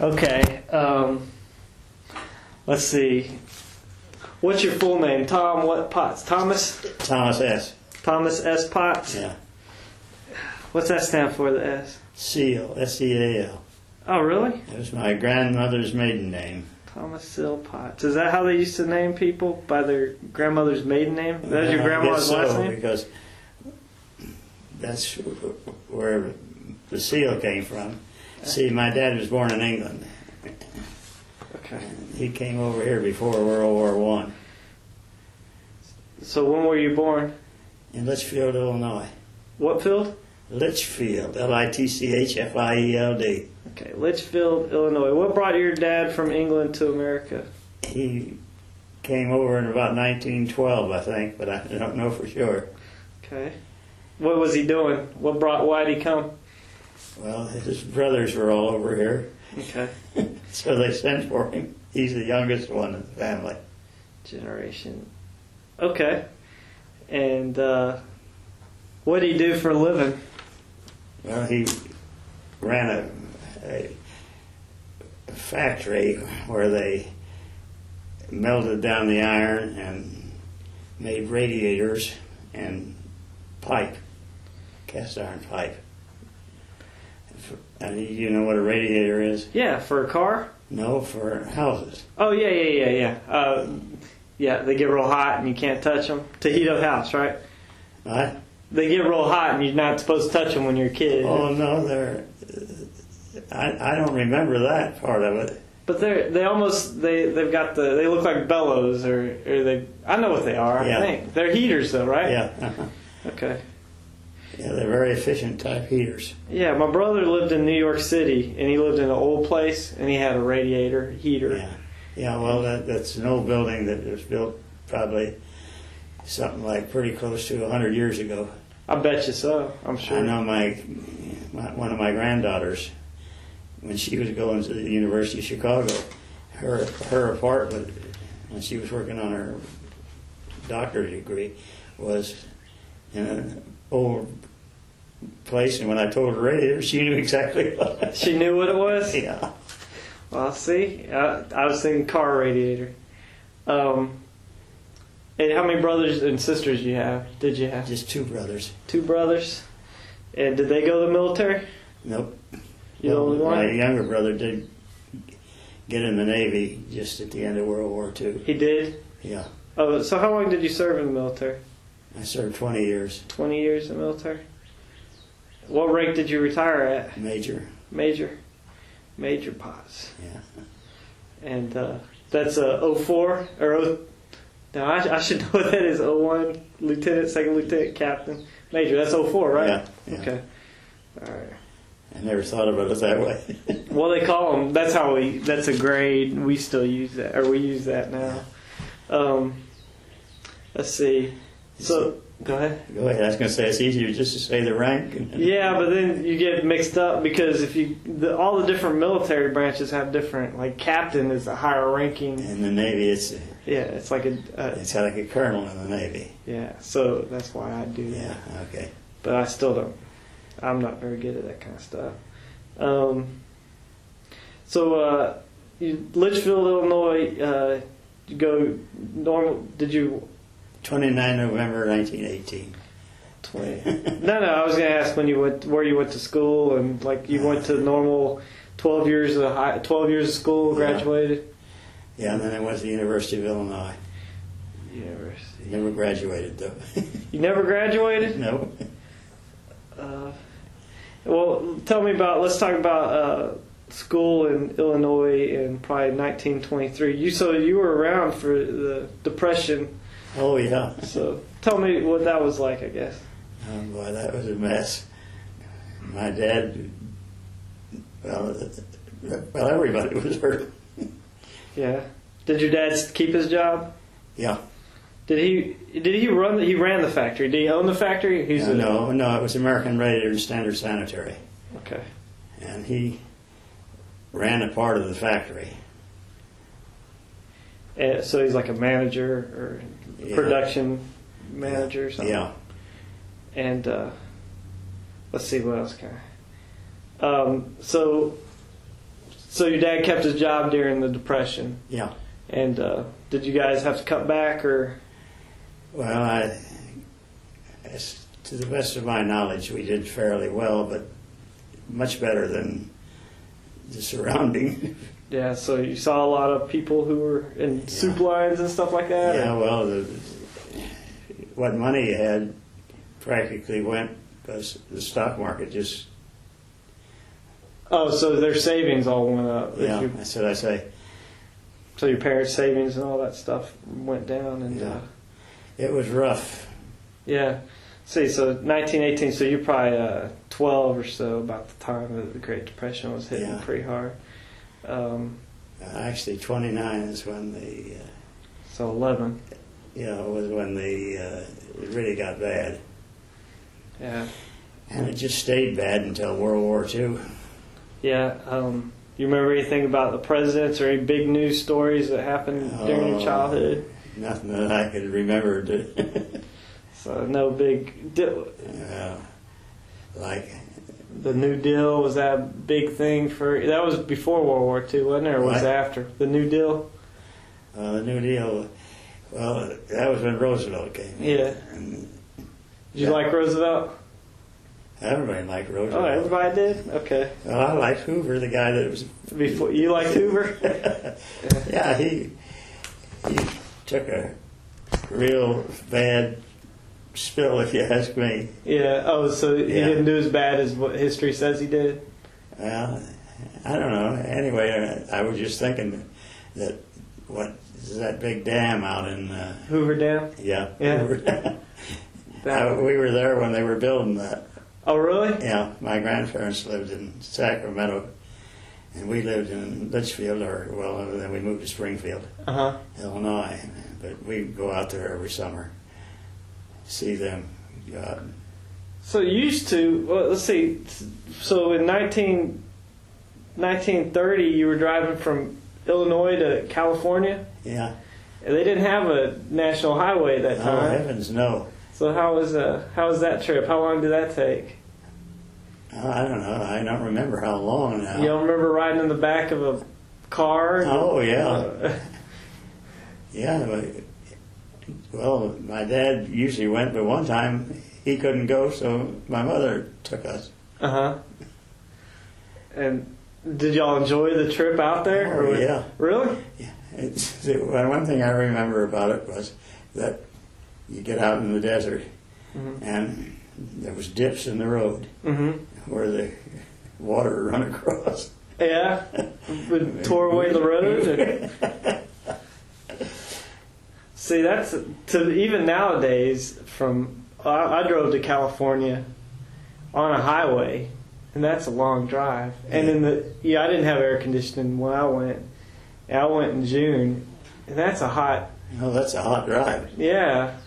Okay. Um, let's see. What's your full name? Tom what Potts? Thomas? Thomas S. Thomas S. Potts? Yeah. What's that stand for, the S? Seal. S E A L. Oh, really? It was my grandmother's maiden name. Thomas Seal Potts. Is that how they used to name people? By their grandmother's maiden name? That was your Uh, guess so, last name? Because that's where the seal came from. See, my dad was born in England. Okay. He came over here before World War One So when were you born? in Litchfield, Illinois. What field? Litchfield, L I T C H F I E L D. Okay, Litchfield, Illinois. What brought your dad from England to America? He came over in about 1912, I think, but I don't know for sure. Okay. What was he doing? What brought? Why did he come? Well, his brothers were all over here, Okay. so they sent for him. He's the youngest one in the family. Generation. Okay. And uh, what did he do for a living? Well, he ran a, a factory where they melted down the iron and made radiators and pipe, cast iron pipe. And you know what a radiator is? Yeah, for a car. No, for houses. Oh yeah, yeah, yeah, yeah. Uh, yeah, they get real hot and you can't touch them to heat up house, right? What? They get real hot and you're not supposed to touch them when you're a kid. Oh no, they're. I, I don't remember that part of it. But they're they almost they they've got the they look like bellows or or they I know what they are. Yeah. I think they're heaters though, right? Yeah, uh-huh. Okay. Yeah, they're very efficient type heaters. Yeah, my brother lived in New York City and he lived in an old place and he had a radiator heater. Yeah, yeah. Well, that, that's an old building that was built probably something like pretty close to hundred years ago. I bet you so. I'm sure. I know my, my one of my granddaughters when she was going to the University of Chicago, her her apartment when she was working on her doctorate degree was in an old place, and when I told her radiator, she knew exactly what. She knew what it was. yeah. Well, see, I, I was thinking car radiator. Um, and how many brothers and sisters you have? Did you have Just two brothers. two brothers? And did they go to the military? Nope. You the only one. My younger brother did get in the Navy just at the end of World War II. He did. Yeah. Oh, so how long did you serve in the military? I served 20 years, Twenty years in the military. What rank did you retire at? Major. Major. Major Potts. Yeah. And uh, that's a 04 or o, no, I, I should know what that is. 01 lieutenant, second lieutenant, captain, major. That's 04, right? Yeah, yeah. Okay. All right. I never thought about it that way. Well, they call them. That's how we. That's a grade. We still use that, or we use that now. Um, let's see. So go ahead. Go ahead. I was going to say it's easier just to say the rank. Yeah, but then you get mixed up because if you the, all the different military branches have different. Like captain is a higher ranking. In the Navy, it's Yeah, it's like a. Uh, it's like a colonel in the Navy. yeah, so that's why I do that. Yeah. Okay. but I still don't. I'm not very good at that kind of stuff. Um, so, uh, you, Litchfield, Illinois. Uh, you go normal. Did you? 29 November 1918. Twenty. no, no. I was gonna ask when you went where you went to school and like you went to normal. Twelve years of high, twelve years of school, Yeah. graduated. Yeah, and then I went to the University of Illinois. University. Never graduated though. You never graduated? no. Uh, well, tell me about. Let's talk about uh, school in Illinois in probably 1923. You so you were around for the Depression. Oh yeah. So tell me what that was like. I guess. Oh boy, that was a mess. My dad. Well, well, everybody was hurt. Yeah. Did your dad keep his job? Yeah. Did he? Did he run? The, he ran the factory. Did he own the factory? He's Uh, a, no, no, it was American Radiator and Standard Sanitary, Okay. and he ran a part of the factory. And so he's like a manager or Yeah. production manager or something. Yeah. And uh, let's see what else can I. Um, so So your dad kept his job during the depression, Yeah. and uh, did you guys have to cut back or? Well, I, as to the best of my knowledge, we did fairly well, but much better than the surrounding. Yeah, so you saw a lot of people who were in soup lines and stuff like that. yeah, or- well, the, what money you had practically went because the stock market just, Oh, so their savings all went up. Yeah, you- that's what I say. so your parents' savings and all that stuff went down, and Yeah. uh, It was rough. yeah. See, so 1918. So you're probably uh, 12 or so about the time that the Great Depression was hitting Yeah. pretty hard. Um, Uh, Actually, 29 is when the, uh, so 11. you know, was when the, uh, it really got bad. Yeah. And it just stayed bad until World War II. Yeah. Um, you remember anything about the presidents or any big news stories that happened during your Oh. childhood? Nothing that I could remember. So no big. Di- uh, like, the New Deal was that a big thing for that was before World War II, wasn't it, or was What? after the New Deal? uh, the New Deal, well, that was when Roosevelt came. Yeah. And Did you Yeah. like Roosevelt? everybody liked Roosevelt. Oh, everybody did. Okay. Well, I liked Hoover, the guy that was. Before you liked Hoover? yeah, he he took a real bad spill, if you ask me. yeah. Oh, so he Yeah. didn't do as bad as what history says he did. Well, I don't know. Anyway, I was just thinking that what is that big dam out in? Uh, Hoover Dam. yeah, Yeah. Hoover. That- I- we were there when they were building that. oh, really? Yeah, my grandparents lived in Sacramento, and we lived in Litchfield, or well, then we moved to Springfield, Uh huh. Illinois. But we go out there every summer, see them. Go out. So you used to. Well, let's see. So in 19, 1930, you were driving from Illinois to California. Yeah. And They didn't have a national highway at that time. Oh heavens, no! So how was uh how was that trip? How long did that take? Oh, I don't know. I don't remember how long now. You don't remember riding in the back of a car? Oh yeah. Uh, Yeah, but, well, my dad usually went, but one time he couldn't go, so my mother took us. Uh huh. And did y'all enjoy the trip out there? Oh, yeah. Really? It's, the, well, one thing I remember about it was that you get out in the desert Mm-hmm. and there was dips in the road hmm where the water run across. Yeah. Would tore away the road. See, that's to even nowadays. From I, I drove to California on a highway, and that's a long drive. And in the yeah, I didn't have air conditioning when I went. I went in June, and that's a hot Oh, that's a hot drive. yeah.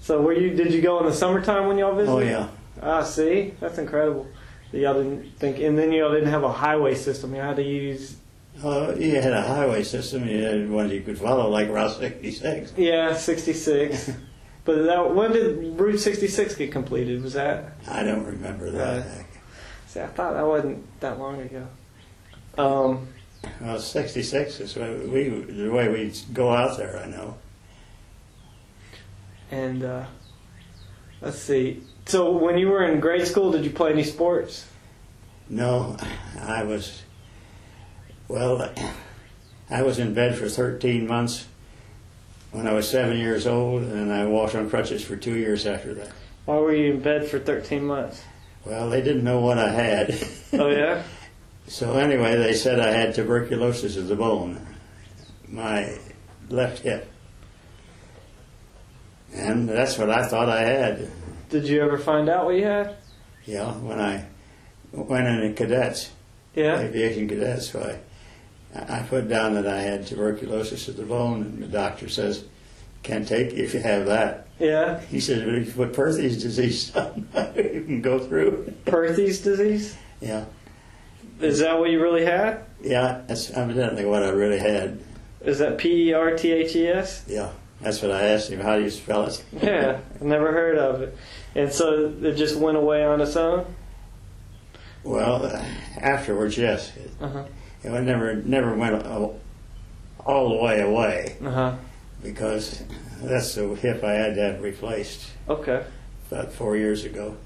So were you? Did you go in the summertime when y'all visited? Oh yeah. Ah, see, that's incredible. That Y'all didn't think, and then y'all didn't have a highway system. You had to use Oh, you had a highway system. You had one you could follow, like Route 66. yeah, sixty six. but that when did Route sixty six get completed? Was that? I don't remember that. Right. See, I thought that wasn't that long ago. Um, Well, 66 is what we, the way we go out there, I know. and uh, let's see. So when you were in grade school, did you play any sports? No, I was, well, I was in bed for 13 months when I was seven years old, and I walked on crutches for two years after that. Why were you in bed for thirteen months? Well, they didn't know what I had. Oh yeah. so anyway, they said I had tuberculosis of the bone, my left hip. And that's what I thought I had. Did you ever find out what you had? Yeah, when I went in the cadets, Yeah. aviation cadets, so I, I put down that I had tuberculosis of the bone, and the doctor says, can't take you if you have that. Yeah. He said, but if you put Perthes disease you can go through. Perthes disease? Yeah, Is that what you really had? yeah, that's evidently what I really had. Is that P E R T H E S? Yeah, that's what I asked him. How do you spell it? Yeah, never heard of it. And so it just went away on its own? Well, uh, afterwards, yes. Uh-huh. It never never went all, all the way away Uh huh. because that's the hip I had to have replaced Okay. about four years ago.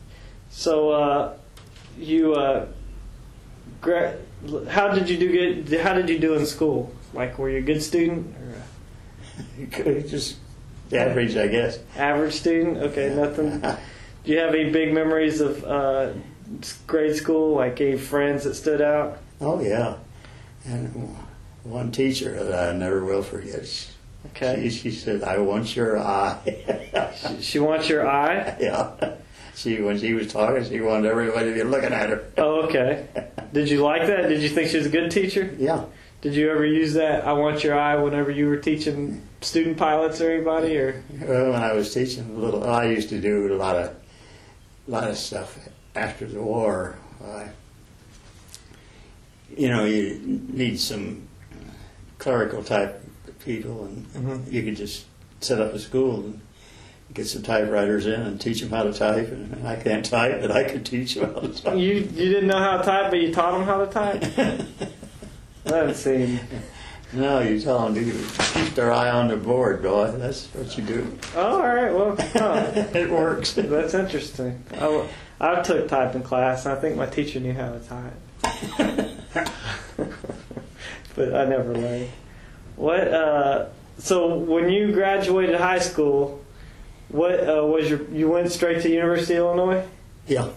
So, uh, you, uh, gra- how did you do good? How did you do in school? Like, were you a good student or Just average, I guess. average student? Okay, nothing. Do you have any big memories of uh, grade school? Like, any friends that stood out? Oh yeah, and one teacher that I never will forget. She, Okay. she said, "I want your eye." She wants your eye. yeah, she when she was talking, she wanted everybody to be looking at her. Oh, okay. Did you like that? Did you think she was a good teacher? Yeah, Did you ever use that "I want your eye" whenever you were teaching student pilots or anybody? Or well, when I was teaching a little, I used to do a lot of, a lot of stuff after the war. I, you know, you need some clerical type people, and Mhm. you could just set up a school and get some typewriters in and teach them how to type. And I can't type, but I could teach them how to type. you you didn't know how to type, but you taught them how to type. That doesn't seem. No, you tell them to keep their eye on the board, boy. That's what you do. Oh, all right. Well, huh. it works. that's interesting. I, I took typing class, and I think my teacher knew how to type, but I never learned. What? Uh, so when you graduated high school, what uh, was your? You went straight to University of Illinois, Yeah.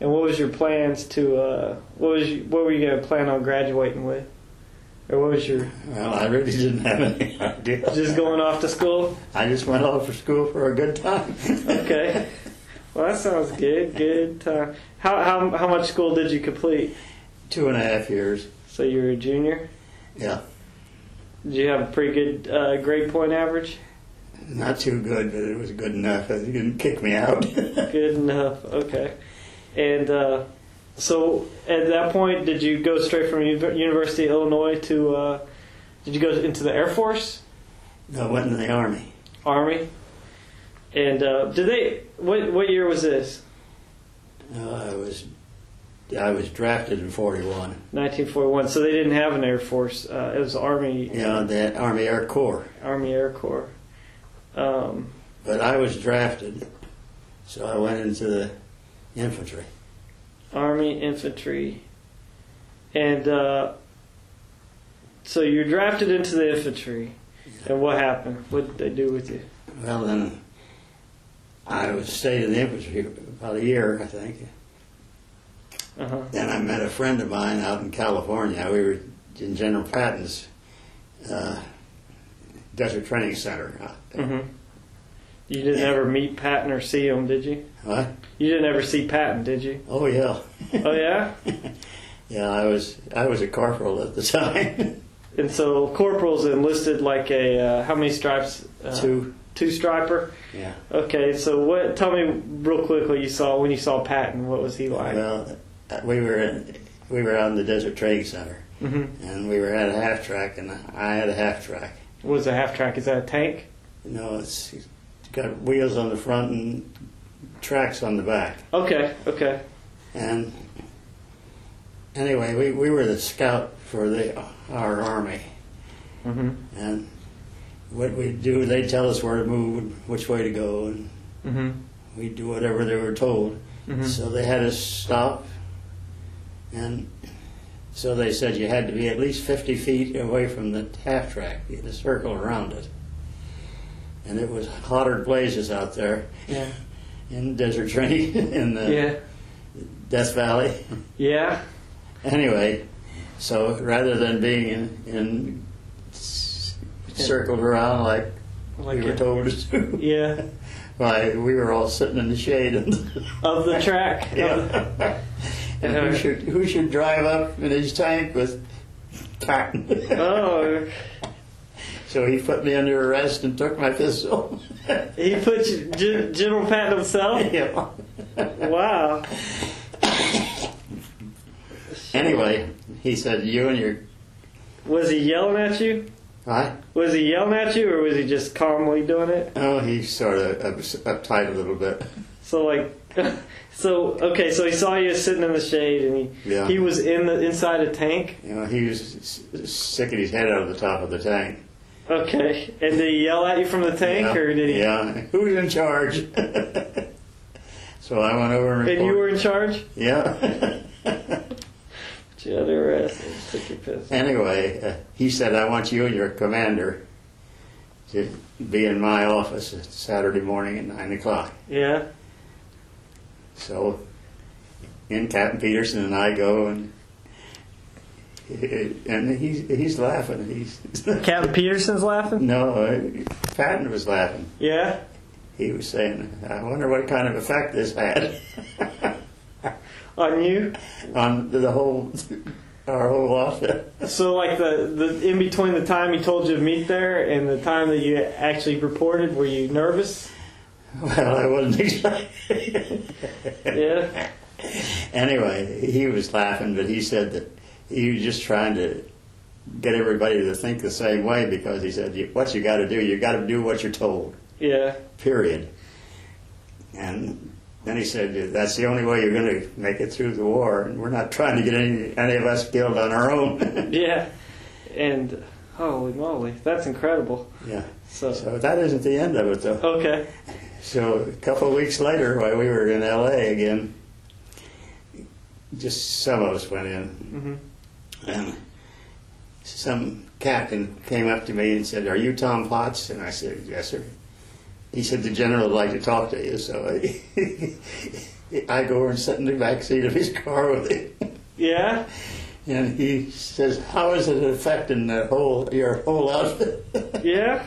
and what was your plans to? Uh, what was you, what were you going to plan on graduating with, or what was your? Well, I really didn't have any idea. Just going off to school? I just went off for school for a good time. Okay. Well, that sounds good. Good time. How how how much school did you complete? Two and a half years. So you were a junior. Yeah. Did you have a pretty good uh, grade point average? Not too good, but it was good enough. It didn't kick me out. Good enough. Okay. And uh, so at that point, did you go straight from University of Illinois to? Uh, did you go into the Air Force, I went in the Army. Army? And uh, did they? What what year was this? Uh, I was I was drafted in 41. 1941. So they didn't have an Air Force. Uh, it was Army. Yeah, the Army Air Corps. Army Air Corps. Um, But I was drafted, so I went into the infantry. Army infantry, and uh, so you're drafted into the infantry. And what happened? What did they do with you? Well, then I was stayed in the infantry about a year, I think. Uh huh. Then I met a friend of mine out in California. We were in General Patton's uh, Desert Training Center. out there. hmm You didn't ever meet Patton or see him, did you? What? You didn't ever see Patton, did you? Oh yeah. Oh yeah. yeah, I was I was a corporal at the time. And so corporals enlisted like a uh, how many stripes? Uh, Two. Two striper. Yeah. Okay. So what? Tell me real quickly. you saw when you saw Patton. What was he like? Well, we were in, we were out in the Desert Training Center, hmm and we were at a half track, and I had a half track. What is a half track? Is that a tank? No, it's, it's got wheels on the front and tracks on the back. Okay. Okay. And anyway, we, we were the scout for the our army, hmm and what we'd do, they'd tell us where to move, and which way to go, and hmm we'd do whatever they were told. hmm So they had us stop, and so they said you had to be at least 50 feet away from the half track, the circle around it. And it was hotter blazes out there Yeah. in desert training in the Yeah. Death Valley. Yeah. Anyway, so rather than being in, in circled around like, Like we were told to do, Yeah. why we were all sitting in the shade. And Of the track. yeah. And who uh-huh. should who should drive up in his tank with Patton? Oh, So he put me under arrest and took my pistol. he put Gen- General Patton himself. yeah. Wow. Anyway, he said, "You and your Was he yelling at you? what?" Was he yelling at you, or was he just calmly doing it? Oh, he sort of up, uptight a little bit. So like, so okay, so he saw you sitting in the shade, and he Yeah. he was in the inside a tank. You know, he was sticking his head out of the top of the tank. Okay, and did he yell at you from the tank, yeah. or did he? Yeah. Who's in charge? so I went over and And you were in charge. Yeah. Put you under and Took your piss. anyway, uh, he said, I want you and your commander to be in my office Saturday morning at 9 o'clock. Yeah. So in Captain Peterson and I go and and he's he's laughing. He's Captain Peterson's laughing. no, uh, Patton was laughing. Yeah. He was saying, "I wonder what kind of effect this had On you. on the whole our whole outfit." So like the the in between the time he told you to meet there and the time that you actually reported, were you nervous? Well, I wasn't expecting. Yeah. anyway, he was laughing, but he said that he was just trying to get everybody to think the same way because he said, "What you got to do, you got to do what you're told." Yeah. Period. And then he said, "That's the only way you're going to make it through the war, and we're not trying to get any any of us killed on our own." Yeah. And holy moly, that's incredible. yeah. So So that isn't the end of it, though. okay. So a couple of weeks later, while we were in L.A. again, just some of us went in, hmm and some captain came up to me and said, "Are you Tom Potts?" And I said, "Yes, sir." He said, "The general would like to talk to you." So I, I go over and sit in the back seat of his car with him, Yeah. and he says, "How is it affecting the whole your whole outfit?" Yeah.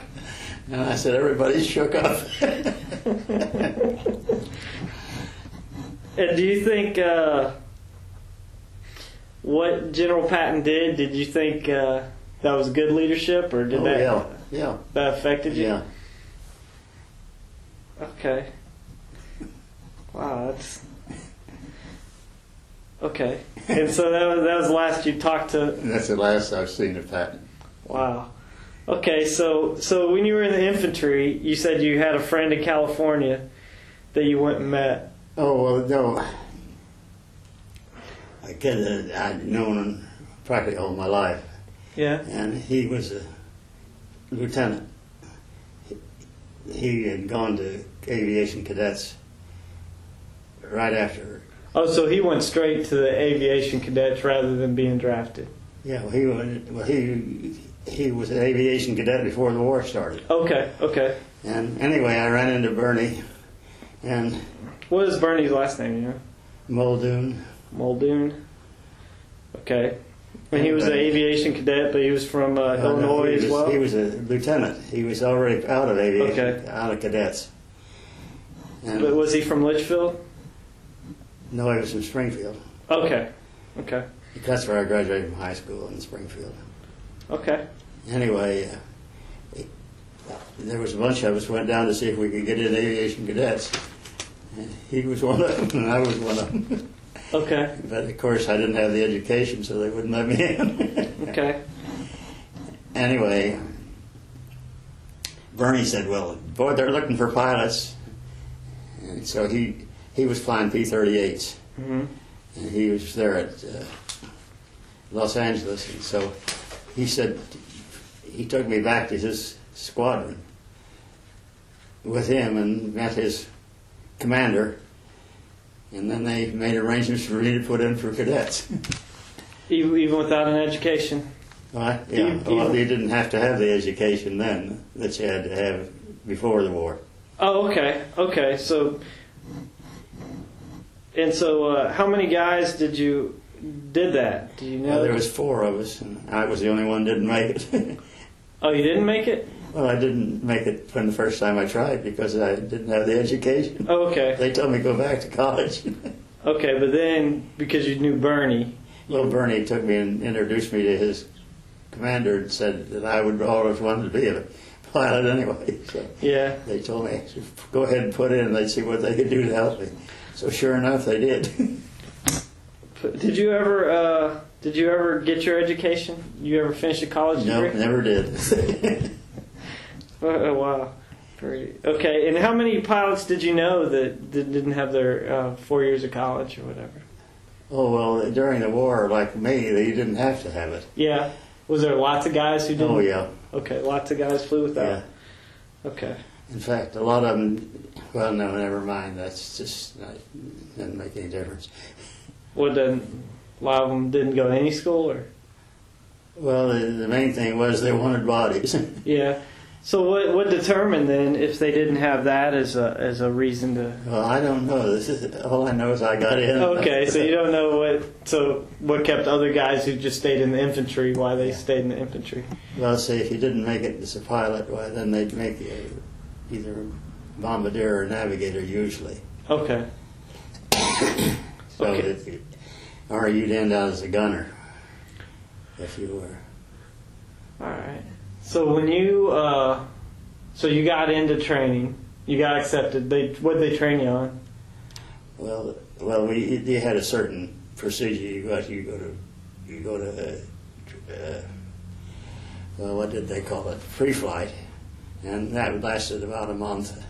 And I said, "Everybody shook up." And do you think uh, what General Patton did? Did you think uh, that was good leadership, or did oh, that yeah, yeah, that affected you? yeah. Okay. Wow, that's okay. And so that was that was the last you talked to. And that's the last I've seen of Patton. Wow. Okay, so so when you were in the infantry, you said you had a friend in California that you went and met. Oh well, no. I could I'd known him practically all my life, Yeah. and he was a lieutenant. He had gone to aviation cadets right after. Oh, so he went straight to the aviation cadets rather than being drafted. Yeah, well, he was well, he he was an aviation cadet before the war started. Okay, okay. And anyway, I ran into Bernie and What is Bernie's last name? You know, Muldoon. Muldoon. Okay. And he was an aviation cadet, but he was from uh, Uh, no, Illinois he as well. He was a lieutenant. He was already out of aviation, Okay. out of cadets. And But was he from Litchfield? no, he was from Springfield. Okay. Okay. That's where I graduated from high school in Springfield. Okay. Anyway, uh, it- there was a bunch of us went down to see if we could get in aviation cadets. And he was one of them, and I was one of them. Okay. But of course, I didn't have the education, so they wouldn't let me in. Okay. Anyway, Bernie said, "Well, boy, they're looking for pilots." And so he he was flying P-38s, hmm and he was there at uh, Los Angeles, and so he said he took me back to his squadron with him and met his commander, and then they made arrangements for me to put in for cadets. Even, without an education. Right? Yeah. You- Well, you didn't have to have the education then that you had to have before the war. Oh, okay. Okay. So, and so, uh, how many guys did you did that? Do you know? Well, there was four of us, and I was the only one that didn't make it. oh, you didn't make it. well, I didn't make it from the first time I tried because I didn't have the education. Oh, okay. They told me to go back to college. Okay, but then because you knew Bernie. Little Bernie took me and introduced me to his commander and said that I would always wanted to be a pilot anyway. So Yeah. they told me, go ahead and put in, and they'd see what they could do to help me. So sure enough, they did. Did you ever? Uh, did you ever get your education? You ever finish a college no, degree? never did. Oh, wow. Pretty okay. And how many pilots did you know that, that didn't have their uh, four years of college or whatever? Oh well, during the war, like me, they didn't have to have it. Yeah. Was there lots of guys who didn't? Oh yeah, Okay, lots of guys flew without. yeah. Okay. In fact, a lot of them. Well, no, never mind. That's just not, doesn't make any difference. Then? A lot of them didn't go to any school, or Well, the, the main thing was they wanted bodies. yeah. So what what determined then if they didn't have that as a as a reason to? well, I don't know. This is all I know is I got in. Okay, so you don't know what so what kept other guys who just stayed in the infantry why they Yeah. stayed in the infantry. Well, see, if you didn't make it as a pilot, well, then they'd make you either bombardier or navigator usually. Okay. So Okay. if you, or you'd end out as a gunner if you were. All right. So when you uh, so you got into training, you got accepted. They what they train you on? Well, well, we you had a certain procedure. You got you go to you go to uh, uh, well, what did they call it? Free flight, and that lasted about a month.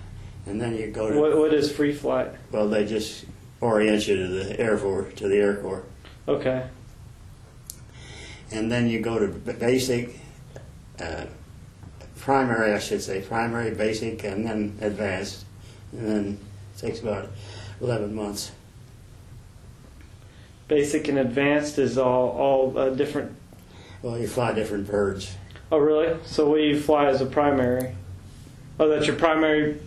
And then you go to What what is free flight? well, they just orient you to the Air Force to the Air Corps, Okay. and then you go to basic, uh, primary, I should say, primary, basic, and then advanced, and then it takes about eleven months. Basic and advanced is all all uh, different. Well, you fly different birds. Oh really? So what do you fly as a primary? Oh, that's your primary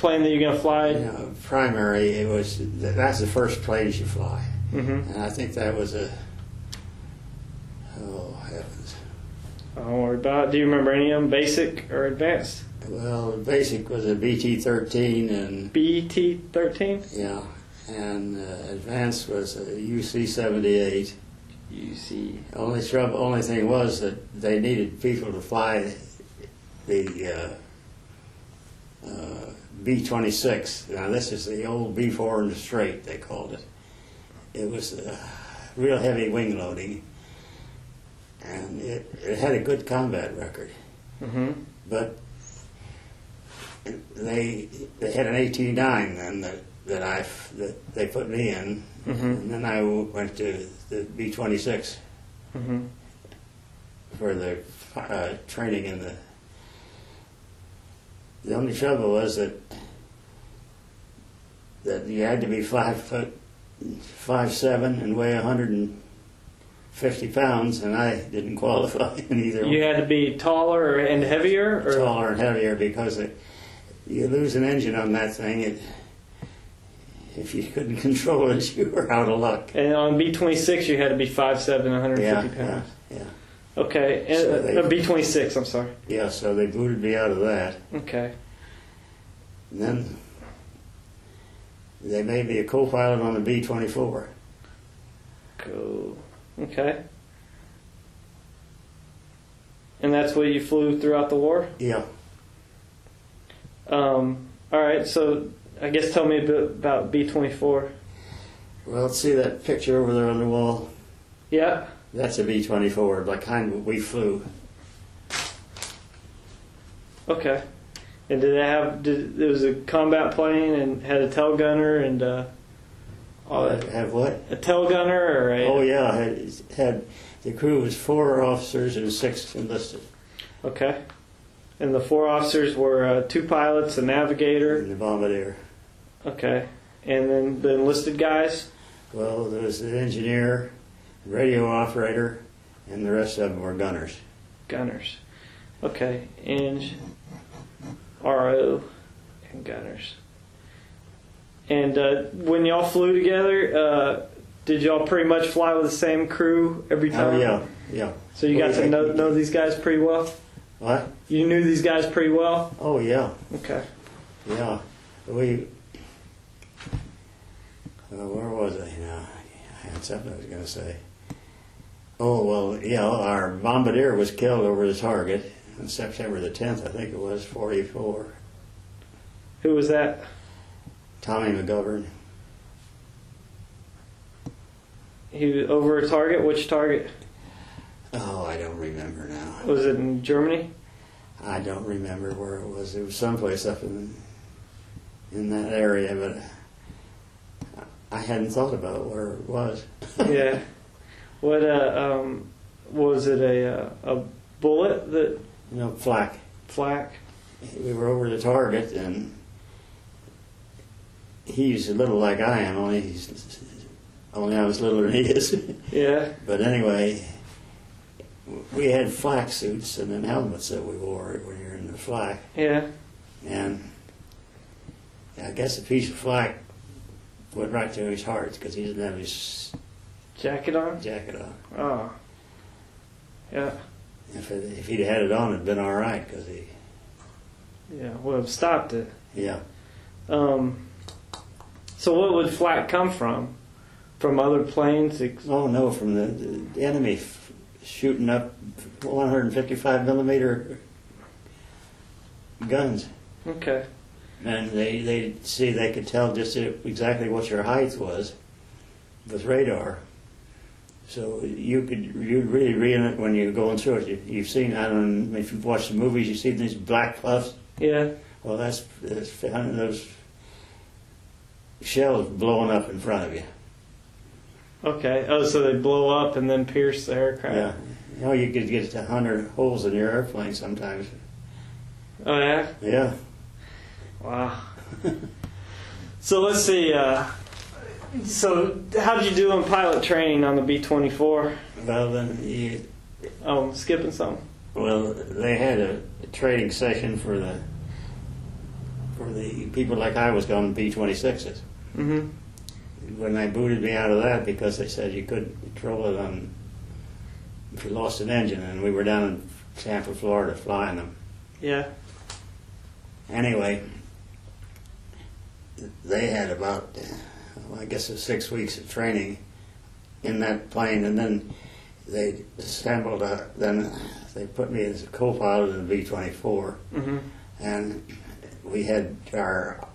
plane that you're gonna fly. You know, primary, it was that's the first planes you fly, Mm-hmm. and I think that was a oh heavens. Don't worry about it. Do you remember any of them, basic or advanced? Well, basic was a BT thirteen, and BT thirteen. yeah, and uh, advanced was a UC seventy eight. See. Only trouble, only thing was that they needed people to fly the uh, uh, B twenty six. Now this is the old B four in the straight they called it. It was uh, real heavy wing loading, and it, it had a good combat record. Mm-hmm. But they they had an AT nine then that that I that they put me in, Mhm. and then I went to the B twenty six Mm-hmm. for the uh, training in the. The only trouble was that that you had to be five foot five seven and weigh hundred and fifty pounds, and I didn't qualify in either. You had to be taller and heavier, or taller and heavier because it, you lose an engine on that thing. It, if you couldn't control it, you were out of luck. and on B twenty six you had to be five seven, 150 Yeah, pounds. yeah. Okay, and, So they- uh, B twenty six. I'm sorry. Yeah, so they booted me out of that. Okay. And then they made me a co-pilot on the B-24. Cool. Okay. And that's what you flew throughout the war. Yeah. Um, all right. So I guess tell me a bit about B twenty four. Well, let's see that picture over there on the wall. Yeah. That's a B-24, the kind we flew. Okay. And did it have? Did it was a combat plane and had a tail gunner and uh, all that? Have what? A tail gunner or a? Oh yeah, had, had the crew was four officers and six enlisted. Okay. And the four officers were uh, two pilots, a navigator. in the bombardier. Okay. And then the enlisted guys. Well, there was the engineer, radio operator, and the rest of them were gunners. Gunners. Okay. Eng, RO, and gunners. And uh, when y'all flew together, uh, did y'all pretty much fly with the same crew every time? Oh yeah, yeah. So you got to know, know these guys pretty well? What? You knew these guys pretty well? Oh yeah, Okay. yeah. We. Uh, where was I now? I had something I was going to say. Oh well, yeah. Our bombardier was killed over the target on September the 10th, I think it was, 44. Who was that? Tommy McGovern. He was over a target? Which target? Oh, I don't remember now. Was it in Germany? I don't remember where it was. It was someplace up in in that area, but I hadn't thought about where it was. yeah. What uh, um, was it a uh, a bullet that You know, flak. flak? We were over the target, and he's a little like I am, only he's only I was littler than he is. Yeah. but anyway, we had flak suits and then helmets that we wore when you're in the flak, Yeah. and I guess a piece of flak went right to his heart because he didn't have his Jacket on. jacket on. Oh. Yeah. If, it, if he'd had it on, it'd been all right because he, Yeah. Would have stopped it. yeah. Um. So what would flak come from? From other planes? Oh no, from the, the enemy f- shooting up 155 millimeter guns, Okay. and they they see they could tell just exactly what your height was with radar. So you could you really read it when you're going through it. You, you've seen I don't know if you've watched the movies. You've seen these black puffs. Yeah. Well, that's, that's those shells blowing up in front of you. Okay. Oh, so they blow up and then pierce the aircraft. Yeah. You know, you could get a hundred holes in your airplane sometimes. Oh yeah. Yeah. Wow. so let's see. Uh, so how'd you do in pilot training on the B twenty four? Well, then you, Oh, I'm skipping some. well, they had a, training session for the for the people like I was going B twenty sixes. Mm-hmm. When they booted me out of that because they said you couldn't control it on if you lost an engine, and we were down in Sanford, Florida, flying them. Yeah. Anyway, they had about, well, I guess, it was six weeks of training in that plane, and then they assembled a, then they put me as a co-pilot in the B-24, Mm-hmm. and we had our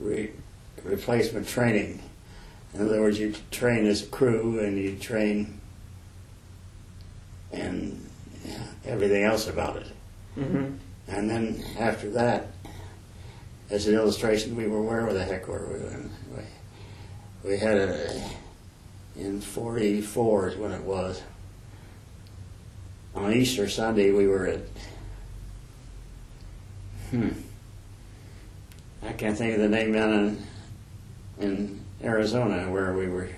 re- replacement training. In other words, you train as a crew, and you train and everything else about it. Mm-hmm. And then after that, as an illustration, we were where the heck were we? We, had a in '44 is when it was. On Easter Sunday, we were at. Hmm. I can't think of the name down in, in Arizona where we were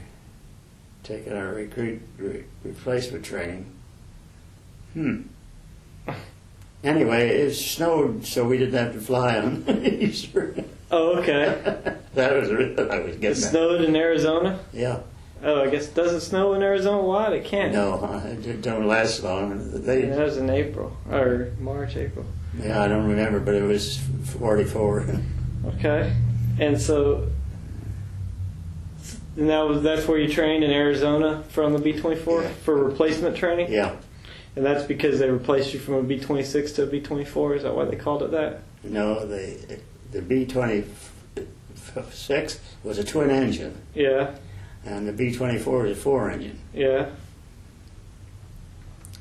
taking our recruit re, replacement training. Hmm. Anyway, it snowed, so we didn't have to fly on Easter. Oh, okay. that was it. I was It getting. at. snowed in Arizona. Yeah. Oh, I guess it doesn't snow in Arizona a lot? It can't. No, it don't last long. They, That was in April or March, April. yeah, I don't remember, but it was 44. Okay. And so and that was that's where you trained in Arizona from the B twenty four Yeah. for replacement training? yeah. And that's because they replaced you from a B twenty six to a B twenty four, is that why they called it that? No, the the B 26 was a twin engine, Yeah. and the B 24 was a four engine. Yeah.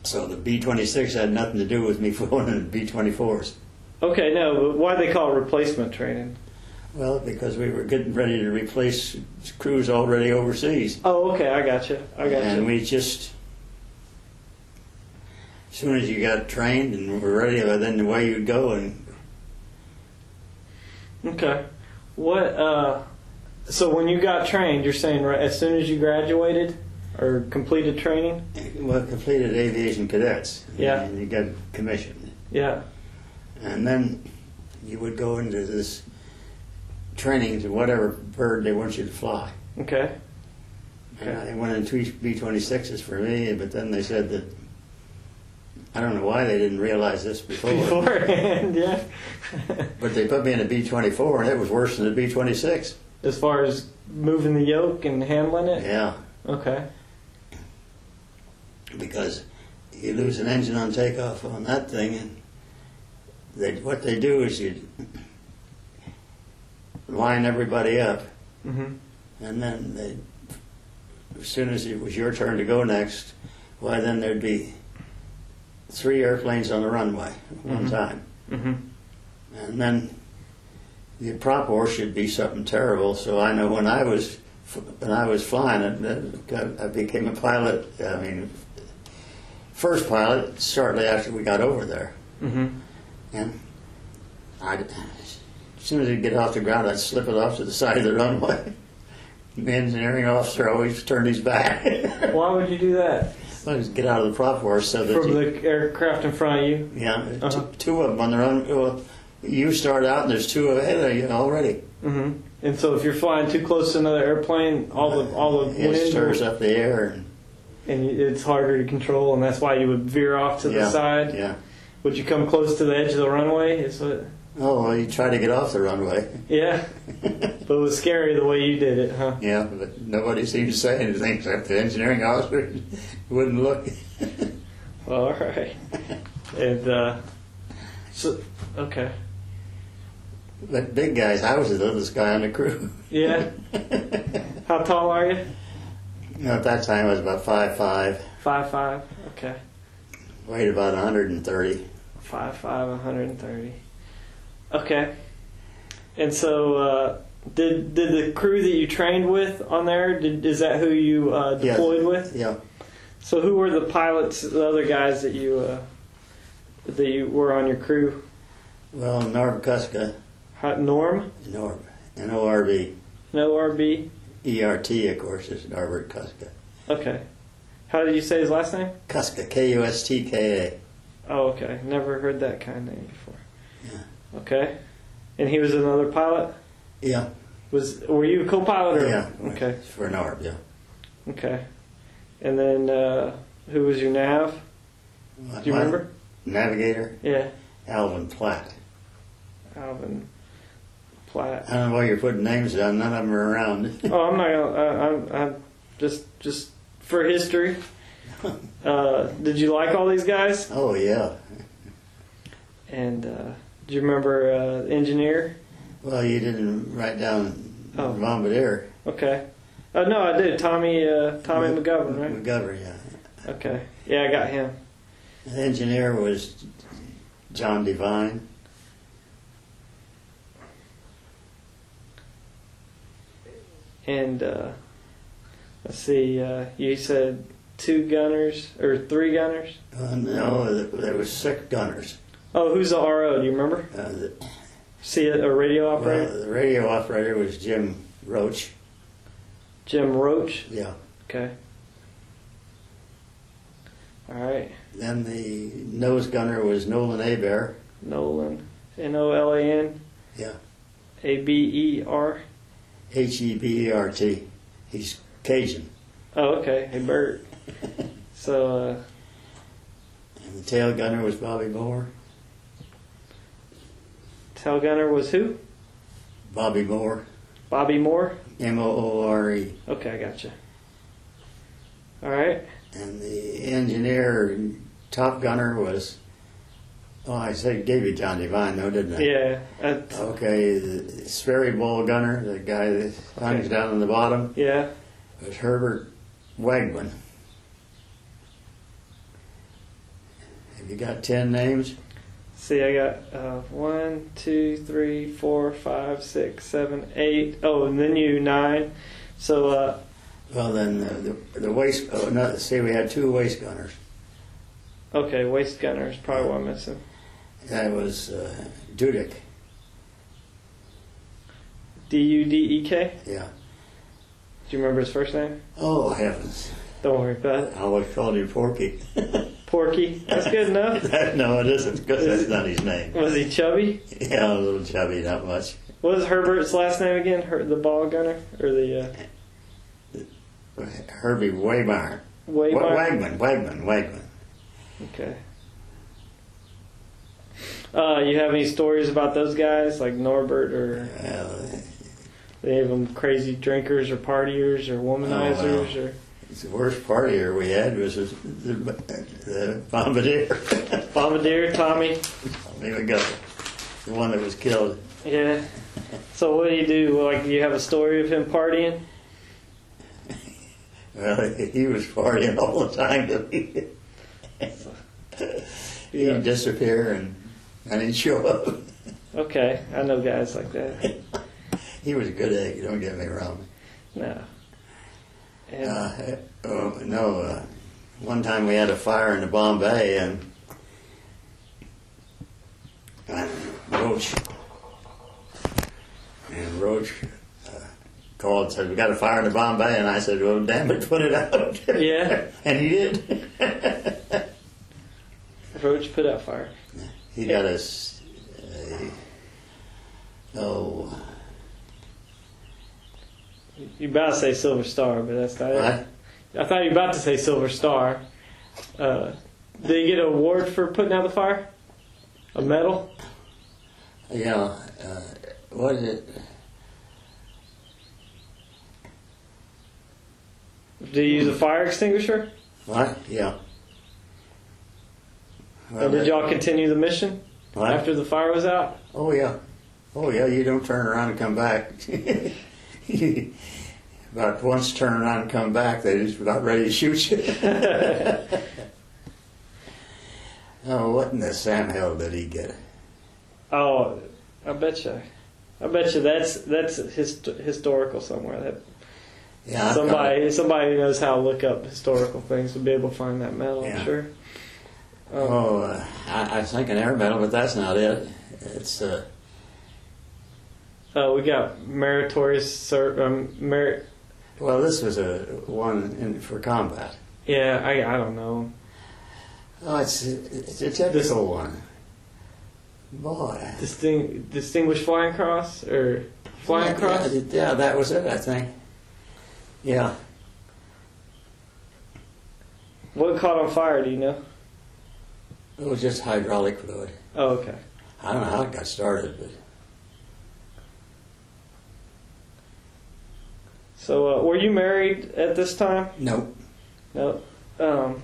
So the B 26 had nothing to do with me flying in the B 24s. Okay, no, but why they call it replacement training? Well, because we were getting ready to replace crews already overseas. Oh, okay, I got you. I got and you. we just, as soon as you got trained and were ready, well, then away you'd go. And Okay. What? uh So when you got trained, you're saying right as soon as you graduated or completed training? well, completed aviation cadets. Yeah. And you got commissioned, Yeah. and then you would go into this training to whatever bird they want you to fly. Okay. And I went in B twenty sixes for me, but then they said that I don't know why they didn't realize this before. Beforehand, yeah. But they put me in a B twenty four, and it was worse than a B twenty six. as far as moving the yoke and handling it. Yeah. Okay. because you lose an engine on takeoff on that thing, and they, what they do is you line everybody up, hmm and then they, as soon as it was your turn to go next, why then there'd be three airplanes on the runway at one Mhm. time. Mm-hmm. And then the prop war should be something terrible. So I know when I was when I was flying, I, I became a pilot. I mean, first pilot shortly after we got over there, Mm-hmm. and I as soon as it get off the ground, I'd slip it off to the side of the runway. The engineering officer always turned his back. Why would you do that? I just get out of the prop war so that From you, the aircraft in front of you? yeah, Uh-huh. two, two of them on their own. Well, you start out and there's two ahead of you already. Mm-hmm. And so if you're flying too close to another airplane, all the all the it wind stirs up the air and and it's harder to control, and that's why you would veer off to the Yeah, side. Yeah. Would you come close to the edge of the runway? Is what? Oh, well, you try to get off the runway. Yeah, but it was scary the way you did it, huh? yeah, but nobody seemed to say anything except the engineering officer wouldn't look. All right. And uh, so, okay, but big guys, I was the littlest guy on the crew. yeah. How tall are you? You know, at that time, I was about five five, Five five. Okay. weighed about 130. Five five, 130. Okay. And so, uh, did did the crew that you trained with on there? Did is that who you uh, Yeah. deployed with? Yeah. So who were the pilots, the other guys that you uh, that you were on your crew? Well, Norb Kustka, How- Norm, Norb, N O R B, no RB. E R T, of course, is Norbert Kustka. Okay. How did you say his last name? Kustka, K U S T K A. Oh, okay. Never heard that kind of name before. Yeah. Okay. And he was another pilot. Yeah. Was were you a co-pilot or? Yeah. Okay. For Norb, yeah. Okay. And then uh, who was your nav? Do you My remember? Navigator, Yeah, Alvin Platt. Alvin Platt. I don't know why you're putting names down. None of them are around. Oh, I'm not gonna. I, I'm, I'm just just for history. Uh, did you like all these guys? oh yeah. And uh, do you remember uh, engineer? Well, you didn't write down Oh. Bombardier. Okay. Oh no, I did. Tommy uh, Tommy McGovern, right? McGovern, yeah. Okay. Yeah, I got him. The engineer was John Devine. And uh, let's see. Uh, you said two gunners or three gunners. Uh, no, there was six gunners. Oh, who's the RO? Do you remember? Uh, the, See it, a radio operator, well, the radio operator was Jim Roach. Jim Roach. Yeah. Okay. All right. Then the nose gunner was Nolan Hebert. Nolan. N O L A N Yeah. A B E R. H E B E R T. He's Cajun. Oh, okay. Hey, Bert. So, uh, And the tail gunner was Bobby Moore. tail gunner was who? Bobby Moore. Bobby Moore. M O O R E. Okay, I gotcha. All right. And the engineer, top gunner was, oh, I said, gave you John Devine, though, didn't I? Yeah. Okay, the Sperry ball gunner, the guy that hangs Okay. down on the bottom, yeah. was Herbert Wegmann. Have you got ten names? See, I got uh, one, two, three, four, five, six, seven, eight. Oh, and then you nine. So, uh, Well, then uh, the, the waist. Oh, no, see, we had two waist gunners. okay, waist gunner is probably what I'm missing. That was uh, Dudek. D U D E K. Yeah. Do you remember his first name? Oh heavens! Don't worry about it. I always called him Porky. Porky. That's good enough. no, it isn't because that's not his name. Was he chubby? Yeah, a little chubby, not much. What was Herbert's last name again? Her, the ball gunner or the uh, Herbie Waymeyer. Waymeyer? Wa- Wagman, Wagman, Wagman. Okay. Uh, you have any stories about those guys, like Norbert, or Well, any of them crazy drinkers or partiers or womanizers, or the worst partier we had was the, the, the bombardier. bombardier Tommy? there we go. The one that was killed. Yeah. So what do you do? Like, you have a story of him partying? Well, he was partying all the time. He'd Yeah. disappear and and he'd show up. Okay, I know guys like that. he was a good egg. Don't get me wrong. No. And, Uh, oh, no, uh, one time we had a fire in the bomb bay and uh, Roach and Roach uh, called and said, "We got a fire in the bomb bay," and I said, "Well, damn it, put it out." Yeah. and he did. Roach put out fire. he got us. Uh, oh, You about to say Silver Star, but that's not it. I thought you were about to say Silver Star. Uh, did he get an award for putting out the fire? A medal? Yeah, uh, what is it? Did he use a fire extinguisher? What? Yeah. and did y'all continue the mission What? after the fire was out? Oh yeah, oh yeah. You don't turn around and come back. about once turn around and come back, they just about ready to shoot you. oh, what in the Sam hell did he get? Oh, I bet you. I bet you that's that's hist- historical somewhere. That Yeah, somebody somebody who knows how to look up historical things would be able to find that medal. I'm sure. Um, Oh, uh, I, I was thinking air medal, but that's not it. It's uh, uh, we got meritorious ser- um, merit. well, this was a one in, for combat. Yeah, I I don't know. Oh, it's it's a typical one. Boy, Disting- distinguished flying cross or flying yeah, cross. Yeah, yeah, that was it. I think. Yeah. What caught on fire? Do you know? It was just hydraulic fluid. Oh, okay. I don't know how it got started, but So, uh, were you married at this time? nope. No. Um,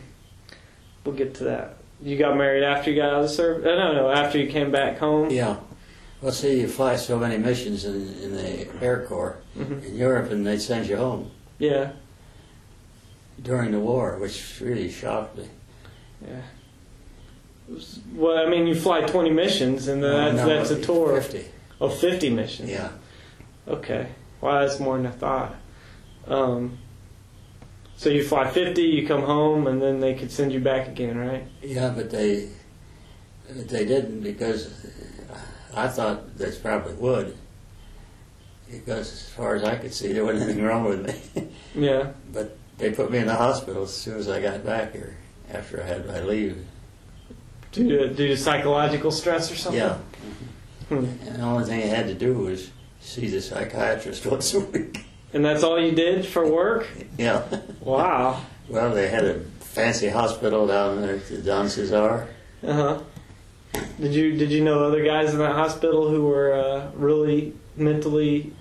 we'll get to that. You got married after you got out of the service? Uh, no, no, after you came back home. Yeah. Well, see, you fly so many missions in, in the Air Corps Mhm. in Europe, and they send you home Yeah. during the war, which really shocked me. Yeah. Was- Well, I mean, you fly 20 missions, and then that's, Oh, No, that's a tour Fifty. of 50 missions. Yeah. Okay. Well, that's more than I thought. Um, so you fly 50, you come home, and then they could send you back again, right? Yeah, but they they didn't because I thought they probably would. Because as far as I could see, there wasn't anything wrong with me. Yeah. but they put me in the hospital as soon as I got back here after I had my leave. Due to, due to psychological stress or something? Yeah. Hmm. And the only thing I had to do was see the psychiatrist once a week. And that's all you did for work? Yeah. Wow. Well, they had a fancy hospital down there at Don Cesar. Uh huh. Did you did you know other guys in that hospital who were uh, really mentally?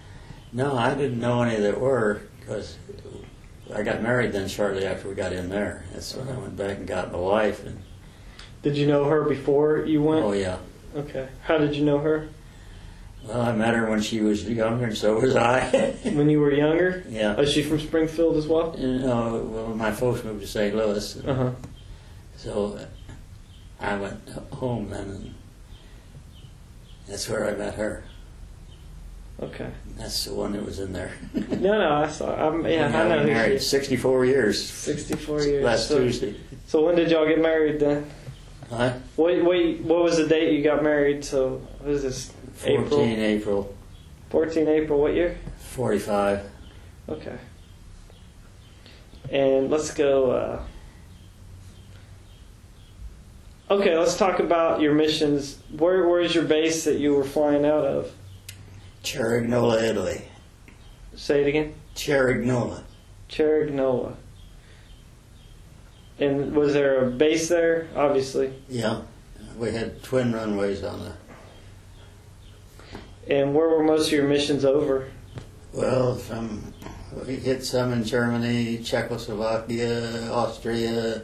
No, I didn't know any that were because I got married then shortly after we got in there. That's when I went back and got my wife. And Did you know her before you went? oh yeah, Okay. How did you know her? Well, I met her when she was younger, and so was I. When you were younger? yeah. Was she from Springfield as well? You know, well, my folks moved to St. Louis, Uh huh. so I went home then, and that's where I met her. Okay. That's the one that was in there. No, no, I saw. I'm, yeah, I know married. 64 years. 64 years. Last so, Tuesday. so when did y'all get married then? Huh? Wait, wait. What was the date you got married? So what is this? 14 April. April 14 April. What year? 45. Okay. And let's go. Uh, okay, let's talk about your missions. Where Where's your base that you were flying out of? Cerignola, Italy. Say it again. Cerignola. Cerignola. And was there a base there? Obviously. Yeah. We had twin runways on the. And where were most of your missions over? Well, from. We hit some in Germany, Czechoslovakia, Austria.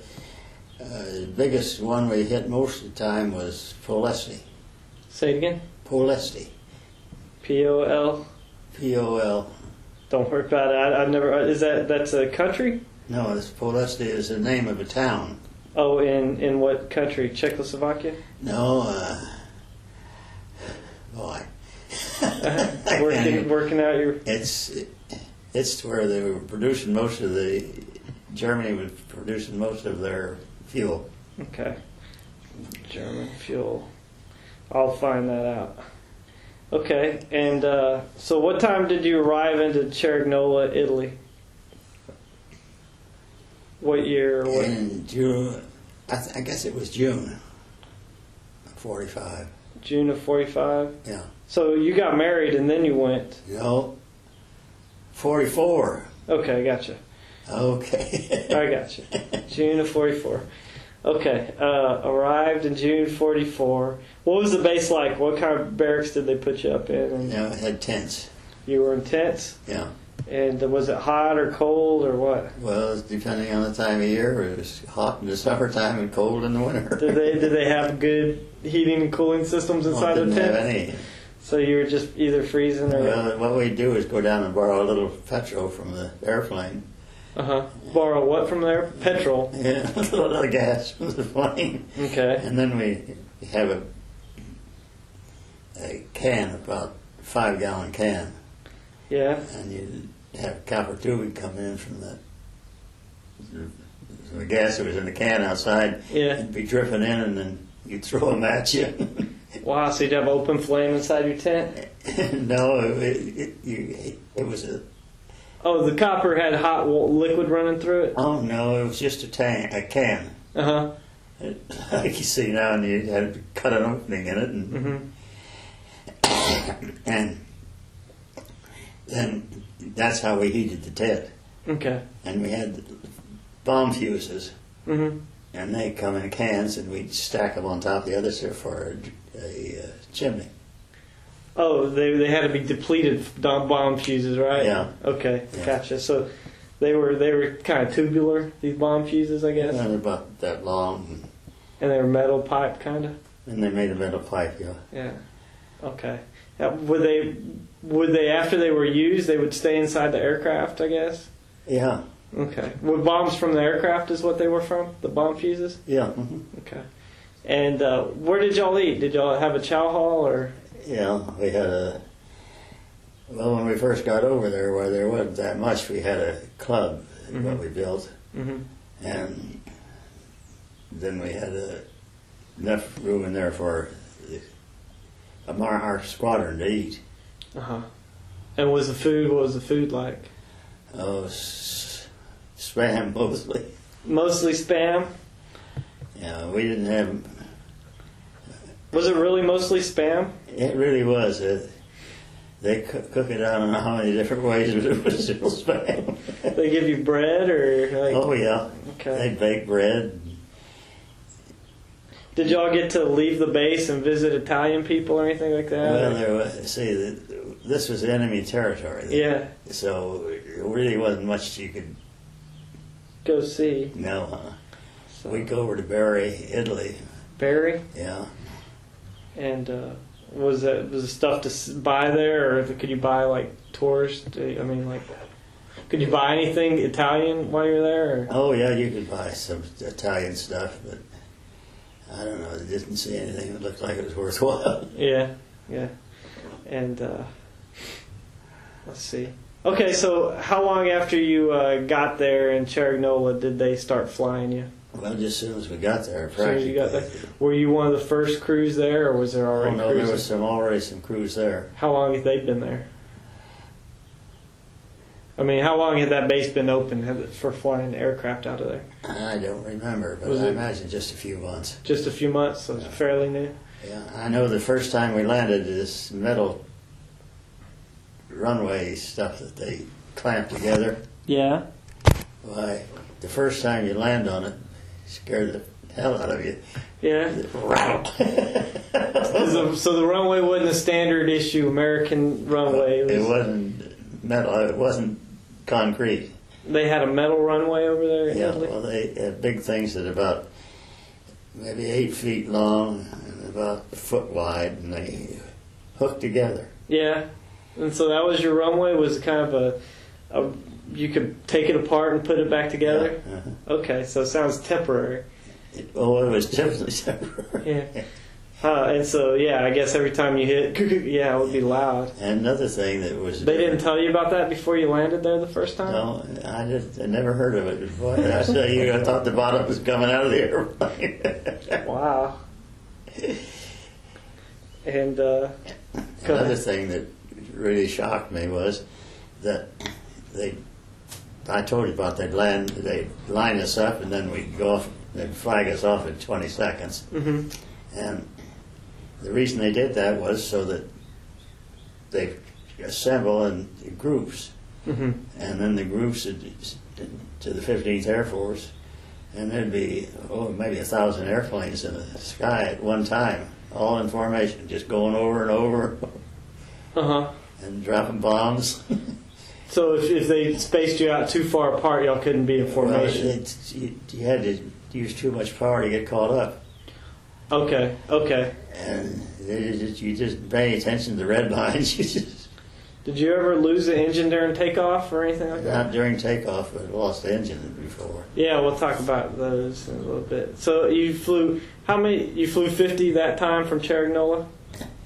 Uh, biggest one we hit most of the time was Polesti. Say it again. Polesti. P O L. P O L. Don't worry about it. I, I've never. Is that that's a country? No, this Polesti is the name of a town. Oh, in in what country? Czechoslovakia. No, uh, boy. working working out your. It's it's where they were producing most of the Germany was producing most of their fuel. Okay. German fuel. I'll find that out. Okay, and uh, so what time did you arrive into Cerignola, Italy? What year? What? In June, I, th- I guess it was June. Forty-five. June of 45? Yeah. So you got married and then you went. No. Forty-four. Okay, gotcha. Okay. I gotcha. June of 44. Okay, uh, arrived in June 44. What was the base like? What kind of barracks did they put you up in? And yeah, it had tents. you were in tents? Yeah. And was it hot or cold or what? Well, it's depending on the time of year, it was hot in the summertime and cold in the winter. Did they did they have good heating and cooling systems inside the didn't tent? have any. So you were just either freezing or Well, what we do is go down and borrow a little petrol from the airplane. uh huh. Borrow what from there? Petrol. Yeah, a little of gas from the plane. Okay. And then we have a a can, about five gallon can, Yeah. and you have copper tubing come in from the the gas that was in the can outside. Yeah. It'd be dripping in, and then you'd throw them at you. Wow. So you'd have open flame inside your tent. no, it, it, you, it was a Oh, the copper had hot liquid running through it. oh no, it was just a tank, a can. Uh huh. Like you see now, and you had to cut an opening in it, and Mhm. and then that's how we heated the tent. Okay. And we had bomb fuses, Mhm. And they come in cans, and we'd stack them on top of the others there for a, a uh, chimney. Oh, they they had to be depleted bomb fuses, right? Yeah. Okay, Yeah. gotcha. So they were they were kind of tubular these bomb fuses, I guess, And they're about that long, and they were metal pipe, kind of. and they made a metal pipe. Yeah. Yeah. Okay. Now, would they would they after they were used they would stay inside the aircraft? I guess. Yeah. Okay. Were bombs from the aircraft is what they were from? The bomb fuses. Yeah. mhm. Okay. And uh, where did y'all eat? Did y'all have a chow hall or? Yeah, we had a. Well, when we first got over there, where there wasn't that much, we had a club Mhm. what we built, Mm-hmm. and then we had a, enough room in there for the, our, our squadron to eat. Uh huh. And was the food? What was the food like? Oh, s- spam mostly. Mostly spam. Yeah, we didn't have. Was it really mostly spam? It really was. Uh, they cook, cook it I don't know how many different ways, but it was still spam. They give you bread or like? oh yeah, okay. they bake bread. Did y'all get to leave the base and visit Italian people or anything like that? Well, there was, see, this was enemy territory. yeah. So it really wasn't much you could Go see. No. Huh? So. We'd go over to Bari, Italy. Bari. Yeah. And uh, was that was the stuff to buy there, or could you buy like tourist? I mean, like, could you buy anything Italian while you're there? Or? Oh yeah, you could buy some Italian stuff, but I don't know. I didn't see anything that looked like it was worthwhile. Yeah, yeah. And uh, let's see. Okay, so how long after you uh, got there in Cerignola did they start flying you? Well, just as soon as we got there, soon as you got there, were you one of the first crews there, or was there Oh already no, crews? there was some already some crews there. How long had they been there? I mean, how long had that base been open for flying aircraft out of there? I don't remember, but Was I it- imagine just a few months. Just a few months, so it's Yeah. fairly new. Yeah, I know the first time we landed, this metal runway stuff that they clamped together. Yeah. Why, the first time you land on it, scared the hell out of you. Yeah. Rattle. So, so the runway wasn't a standard issue American runway. It was, wasn't metal. It wasn't concrete. they had a metal runway over there Yeah, Italy. well, they had big things that about maybe eight feet long and about a foot wide, and they hooked together. Yeah. And so that was your runway. Was kind of a, a you could take it apart and put it back together. Uh-huh. Okay, so it sounds temporary. Oh, it was definitely temporary. Yeah. Huh, and so yeah, I guess every time you hit, yeah, it would be loud. And another thing that was They didn't tell you about that before you landed there the first time. No, I just I never heard of it before. I you, I thought the bottom was coming out of the airplane. Wow. And uh, Another ahead. thing that really shocked me was that they. I told you about they'd land, they'd line us up, and then we'd go off. They'd flag us off in 20 seconds. mhm. And the reason they did that was so that they assemble in groups, Mhm. and then the groups would, to the 15th Air Force, and there'd be oh maybe a thousand airplanes in the sky at one time, all in formation, just going over and over Uh huh. And dropping bombs. So if, if they spaced you out too far apart, y'all couldn't be in formation. Well, it's, you, you had to use too much power to get caught up, Okay. Okay. and it just, you just pay attention to the red lines. You just Did you ever lose the engine during takeoff or anything like that? not during takeoff, but lost the engine before. Yeah, we'll talk about those in a little bit. So you flew how many? You flew fifty that time from Cerignola.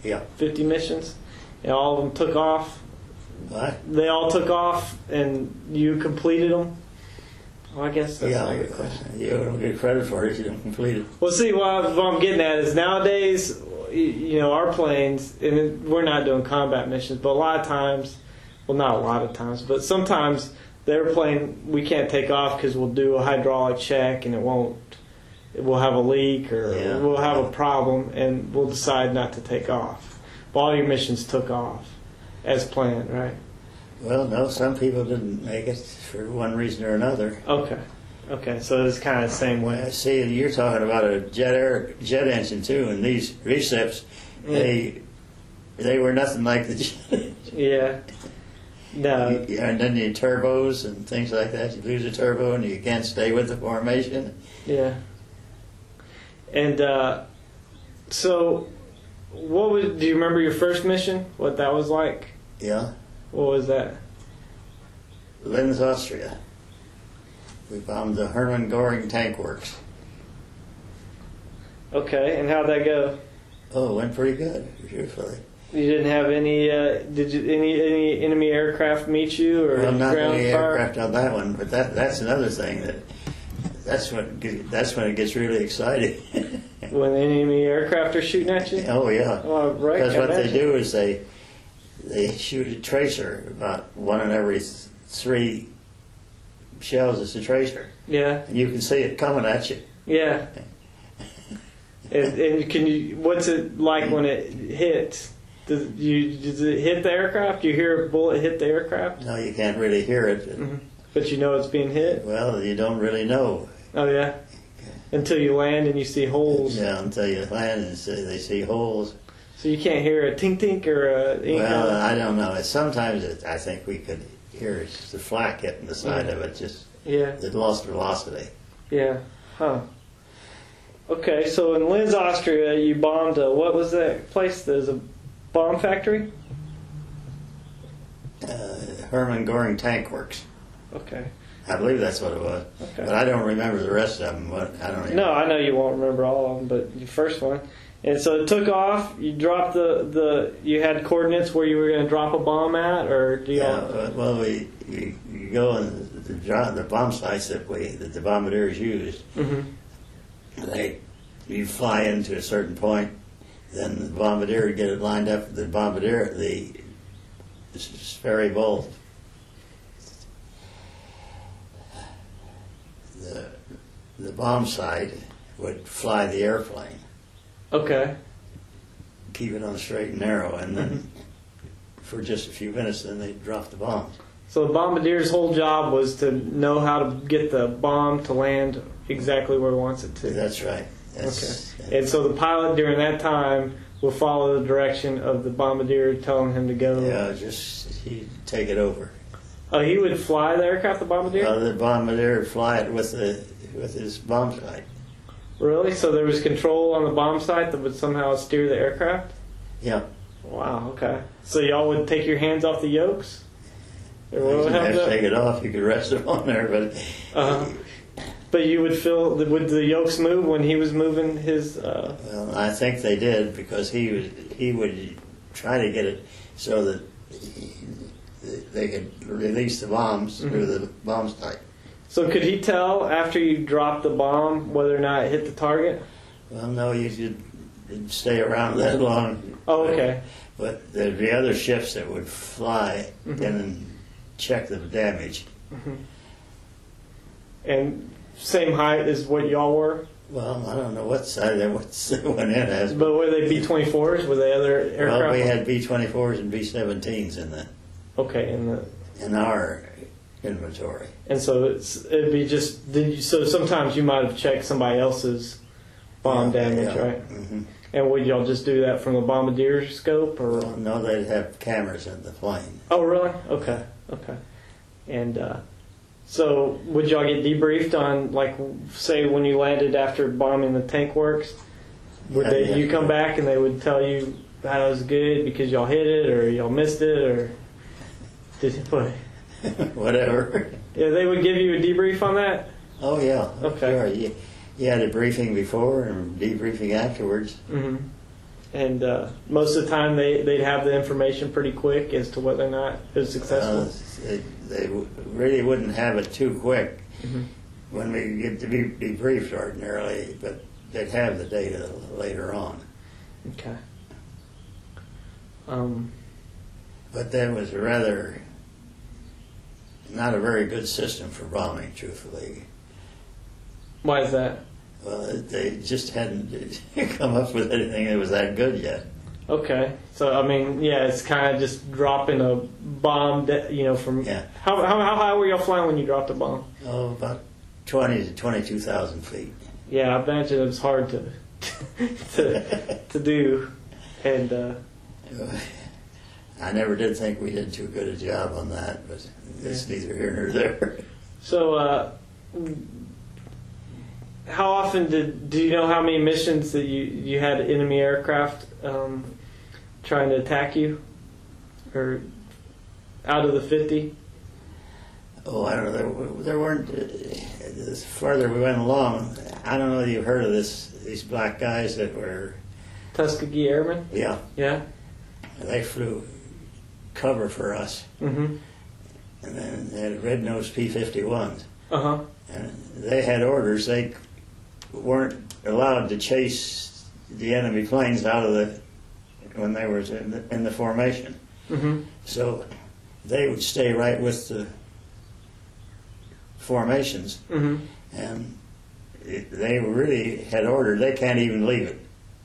Yeah. Fifty missions, and all of them took off. What? They all took off, and you completed them. Well, I guess that's yeah, not a good question. you don't get credit for it if you don't complete it. Well, see, what, I'm getting at is nowadays, you know, our planes, and we're not doing combat missions, but a lot of times, well, not a lot of times, but sometimes their plane we can't take off because we'll do a hydraulic check and it won't. We'll have a leak or Yeah. we'll have a problem, and we'll decide not to take off. All your missions took off as planned, right? Well, no, some people didn't make it for one reason or another. Okay, okay, so it's kind of the same way. see, you're talking about a jet air jet engine too, and these recips, they they were nothing like the jet. Yeah. No. Yeah, and then the turbos and things like that. You lose a turbo and you can't stay with the formation. Yeah. And uh, so, what was? Do you remember your first mission? What that was like? Yeah, What was that? Linz, Austria. We bombed the Hermann Goring Tank Works. Okay, and how'd that go? Oh, it went pretty good, truthfully. You didn't have any? Uh, did you any any enemy aircraft meet you or Well, not ground any fire? aircraft on that one, but that that's another thing that that's what that's when it gets really exciting. When enemy aircraft are shooting at you? oh yeah. Well, right. Because what they do is they they shoot a tracer about one in every three shells is a tracer, Yeah, and you can see it coming at you. yeah. And, and can you? What's it like when it hits? Does you does it hit the aircraft? Do You hear a bullet hit the aircraft, No, you can't really hear it. Mhm. but you know it's being hit. Well, you don't really know. Oh yeah. Until you land and you see holes, Yeah, until you land and see, they see holes. so you can't hear a tink tink or a. Well, I don't know. It's- Sometimes it, I think we could hear the flak hitting the side Yeah. of it. Just yeah, it lost velocity. yeah, huh. Okay, so in Linz, Austria, you bombed a what was that place? There's a bomb factory. Uh, Hermann Goring Tank Works. Okay. I believe that's what it was. Okay. But I don't remember the rest of them. What I don't. Even, No, I know you won't remember all of them, but your first one. And so it took off. You dropped the, the you had coordinates where you were going to drop a bomb at, or do you? Yeah, all uh, well, we, we, we go in the, the, the bomb sights that we that the bombardiers used. hmm They you fly into a certain point, then the bombardier would get it lined up. The bombardier, the Sperry bolt, the the bomb sight would fly the airplane, Okay. keep it on straight and narrow, and then mm-hmm. for just a few minutes, then they'd drop the bomb. So the bombardier's whole job was to know how to get the bomb to land exactly where it wants it to. That's right. That's, Okay. And so the pilot during that time will follow the direction of the bombardier telling him to go. Yeah, just he'd take it over. Oh, he would fly the aircraft, the bombardier? Uh, the bombardier would fly it with the with his bomb sight. really? So there was control on the bomb sight that would somehow steer the aircraft? Yeah, Wow, okay. So y'all would take your hands off the yokes? Or you what would didn't have happen to to- take it off. You could rest it on there, but Uh-huh. But you would feel would the yokes move when he was moving his? Uh, Well, I think they did because he was he would try to get it so that they could release the bombs through the bomb sight. so could he tell after you dropped the bomb whether or not it hit the target? Well, no, you should stay around that long. Oh, okay. But there'd be other ships that would fly Mhm. in and check the damage. And same height as what y'all were, Well, I don't know what side they went in as, but were they B twenty fours? Were they other aircraft? well, we had B-24s and B-17s in the okay, and the in our inventory. and so it's it'd be just did you, so sometimes you might have checked somebody else's bomb damage, yeah. right? Mhm. And would y'all just do that from the bombardier scope or? Well, no, they'd have cameras in the plane. Oh, really? Okay, okay. And uh, so, would y'all get debriefed on, like, say, when you landed after bombing the tank works? Would Yeah, they, yeah. you come back and they would tell you that it was good because y'all hit it or y'all missed it or did what? Whatever. Yeah, they would give you a debrief on that. Oh yeah. Okay. Sure. You, you had a briefing before and debriefing afterwards. hmm And uh, most of the time, they they'd have the information pretty quick as to whether or not it was successful. Uh, they, they w- really wouldn't have it too quick Mhm. when we get to be debriefed ordinarily, but they'd have the data later on. Okay. Um, But that was rather not a very good system for bombing, truthfully. why is that? Well, they just hadn't come up with anything that was that good yet. Okay, so I mean, yeah, it's kind of just dropping a bomb, that, you know, from Yeah. how, how how high were y'all flying when you dropped a bomb? Oh, about 20 to 22,000 feet. Yeah, I imagine it was hard to to to do, and uh, I never did think we did too good a job on that, but it's Yeah. neither here nor there. so uh, how often did do you know how many missions that you you had enemy aircraft um, trying to attack you, or out of the fifty? Oh, I don't know. There, there weren't. Uh, the farther we went along, I don't know if you've heard of this. These black guys that were, Tuskegee Airmen? yeah, Yeah. they flew cover for us, Mm-hmm. and then they had red nosed P-51s, Uh huh. and they had orders. They weren't allowed to chase the enemy planes out of the when they were in the, in the formation. Mm-hmm. So they would stay right with the formations, Mm-hmm. and it, they really had ordered they can't even leave it.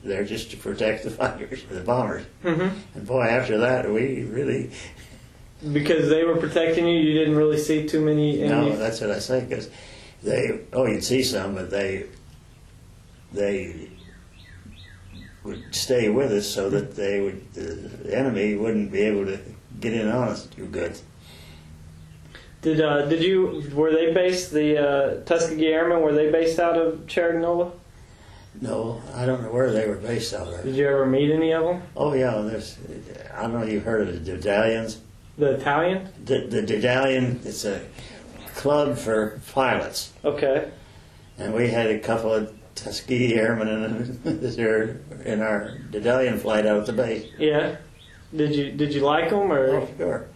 They're just to protect the fighters, the bombers. Mm-hmm. And boy, after that, we really Because they were protecting you, you didn't really see too many no. That's what I say because they oh you'd see some, but they they would stay with us so that they would the enemy wouldn't be able to get in on us too good. Did uh, did you were they based the uh, Tuskegee Airmen? Were they based out of Cerignola? No, I don't know where they were based out of. Did you ever meet any of them? Oh yeah, there's. I don't know. if You've heard of the Daedalians? The Italian? The, the Daedalian. It's a club for pilots, Okay. and we had a couple of Tuskegee airmen in, there in our Daedalian flight out at the base. Yeah. Did you did you like them or? Oh, sure.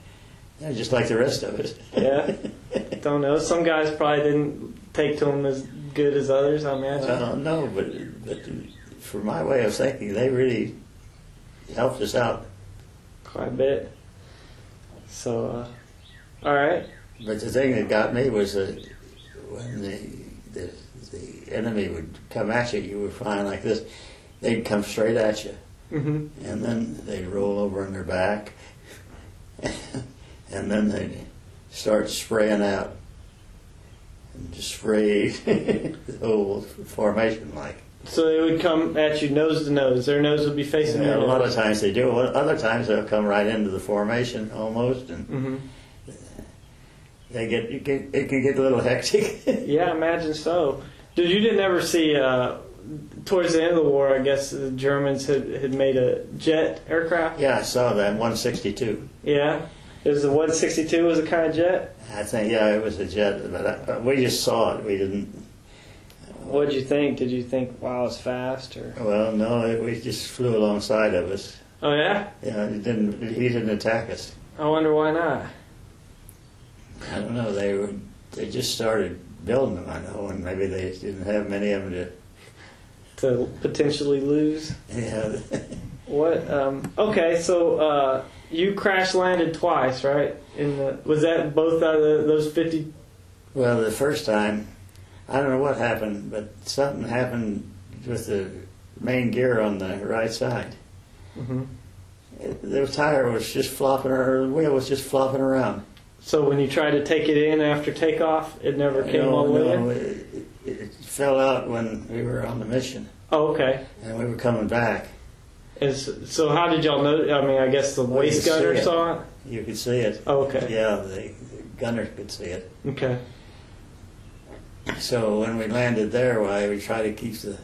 Yeah, just like the rest of us. Yeah. Don't know. Some guys probably didn't take to them as good as others. I imagine. well, no, but but for my way of thinking, they really helped us out. Quite a bit. So, uh, all right. But the thing that got me was that when the, the the enemy would come at you, you were flying like this. They'd come straight at you, hmm and then they'd roll over on their back, and then they'd start spraying out, and just spray the whole formation like. So they would come at you nose to nose. Their nose would be facing you. a lot of times they do. Other times they'll come right into the formation almost, and hmm they get, you get it can get a little hectic. Yeah, imagine so. Dude, you didn't ever see, uh, towards the end of the war, I guess the Germans had, had made a jet aircraft? yeah, I saw that 162. Yeah. It was the 162 was a kind of jet? I think yeah, it was a jet, but, I, we just saw it. We didn't. What did you think? Did you think, wow, it's fast or? Well, no, it, we just flew alongside of us. Oh yeah. Yeah, it didn't. He didn't attack us. I wonder why not. I don't know. They were, they just started building them. I know, and maybe they didn't have many of them to. To potentially lose. Yeah. What? Um, okay, so uh, you crash landed twice, right? In the was that both out of the, those fifty? well, the first time, I don't know what happened, but something happened with the main gear on the right side. Mm-hmm. It, the tire was just flopping, or the wheel was just flopping around. So when you tried to take it in after takeoff, it never came no, all the way no, in. it, it fell out when we were on the mission, Oh, okay. and we were coming back. And so, how did y'all know? I mean, I guess the Well, you see gunner it. saw it. You could see it. Oh, okay. Yeah, the, the gunner could see it. Okay. So when we landed there, why we try to keep the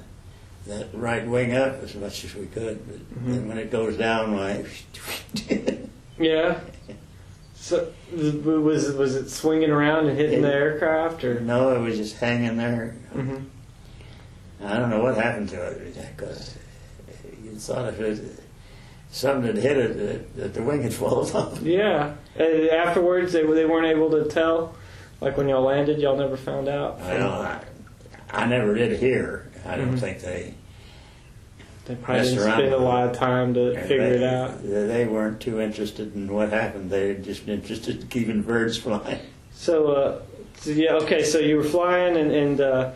that right wing up as much as we could. But Mhm. then when it goes down, why? Yeah. So was was it swinging around and hitting the aircraft or? no, it was just hanging there. hmm I don't know what happened to it because thought if it something had hit it, that, that the wing had fallen off. Yeah. And afterwards, they they weren't able to tell. Like when y'all landed, y'all never found out. I don't. I, I never did hear. I don't Mhm. think they They probably didn't spend a lot of time to figure they, it out. They weren't too interested in what happened. They were just interested in keeping birds flying. So, uh, so yeah, okay. So you were flying, and, and uh,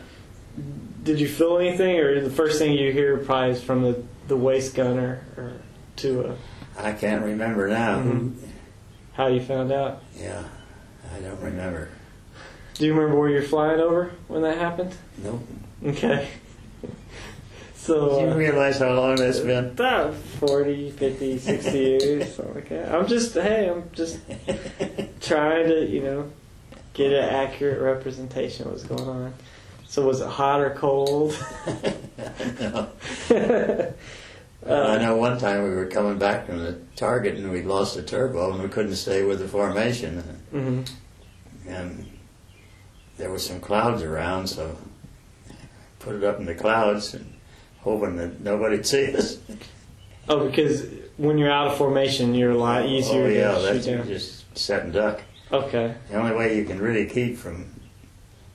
did you feel anything, or the first thing you hear probably is from the the waist gunner, or to a? I can't remember now. Mhm. how you found out? Yeah, I don't remember. Do you remember where you're flying over when that happened? Nope. Okay. Do you Uh, realize how long that's been? about 40, 50, 60 years, something like that. I'm just, hey, I'm just trying to, you know, get an accurate representation of what's going on. So was it hot or cold? no. Uh, I know one time we were coming back from the target and we lost the turbo and we couldn't stay with the formation. hmm And there were some clouds around, so I put it up in the clouds and hoping that nobody'd see us. Oh, because when you're out of formation, you're a lot easier oh, yeah, to that's shoot down. just set and duck. Okay. The only way you can really keep from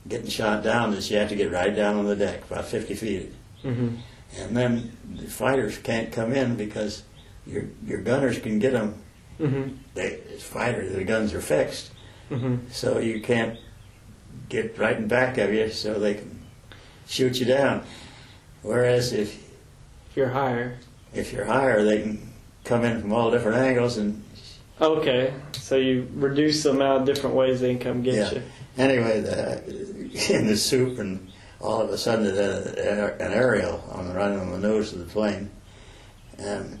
getting shot down is you have to get right down on the deck, about 50 feet. hmm And then the fighters can't come in because your your gunners can get them. hmm They as fighters, the guns are fixed, hmm so you can't get right in back of you, so they can shoot you down. Whereas if If you're higher. if you're higher, they can come in from all different angles and Okay. So you reduce the amount of different ways they can come get Yeah. you. Anyway, the, in the soup, and all of a sudden, it had an aerial on the running on the nose of the plane, and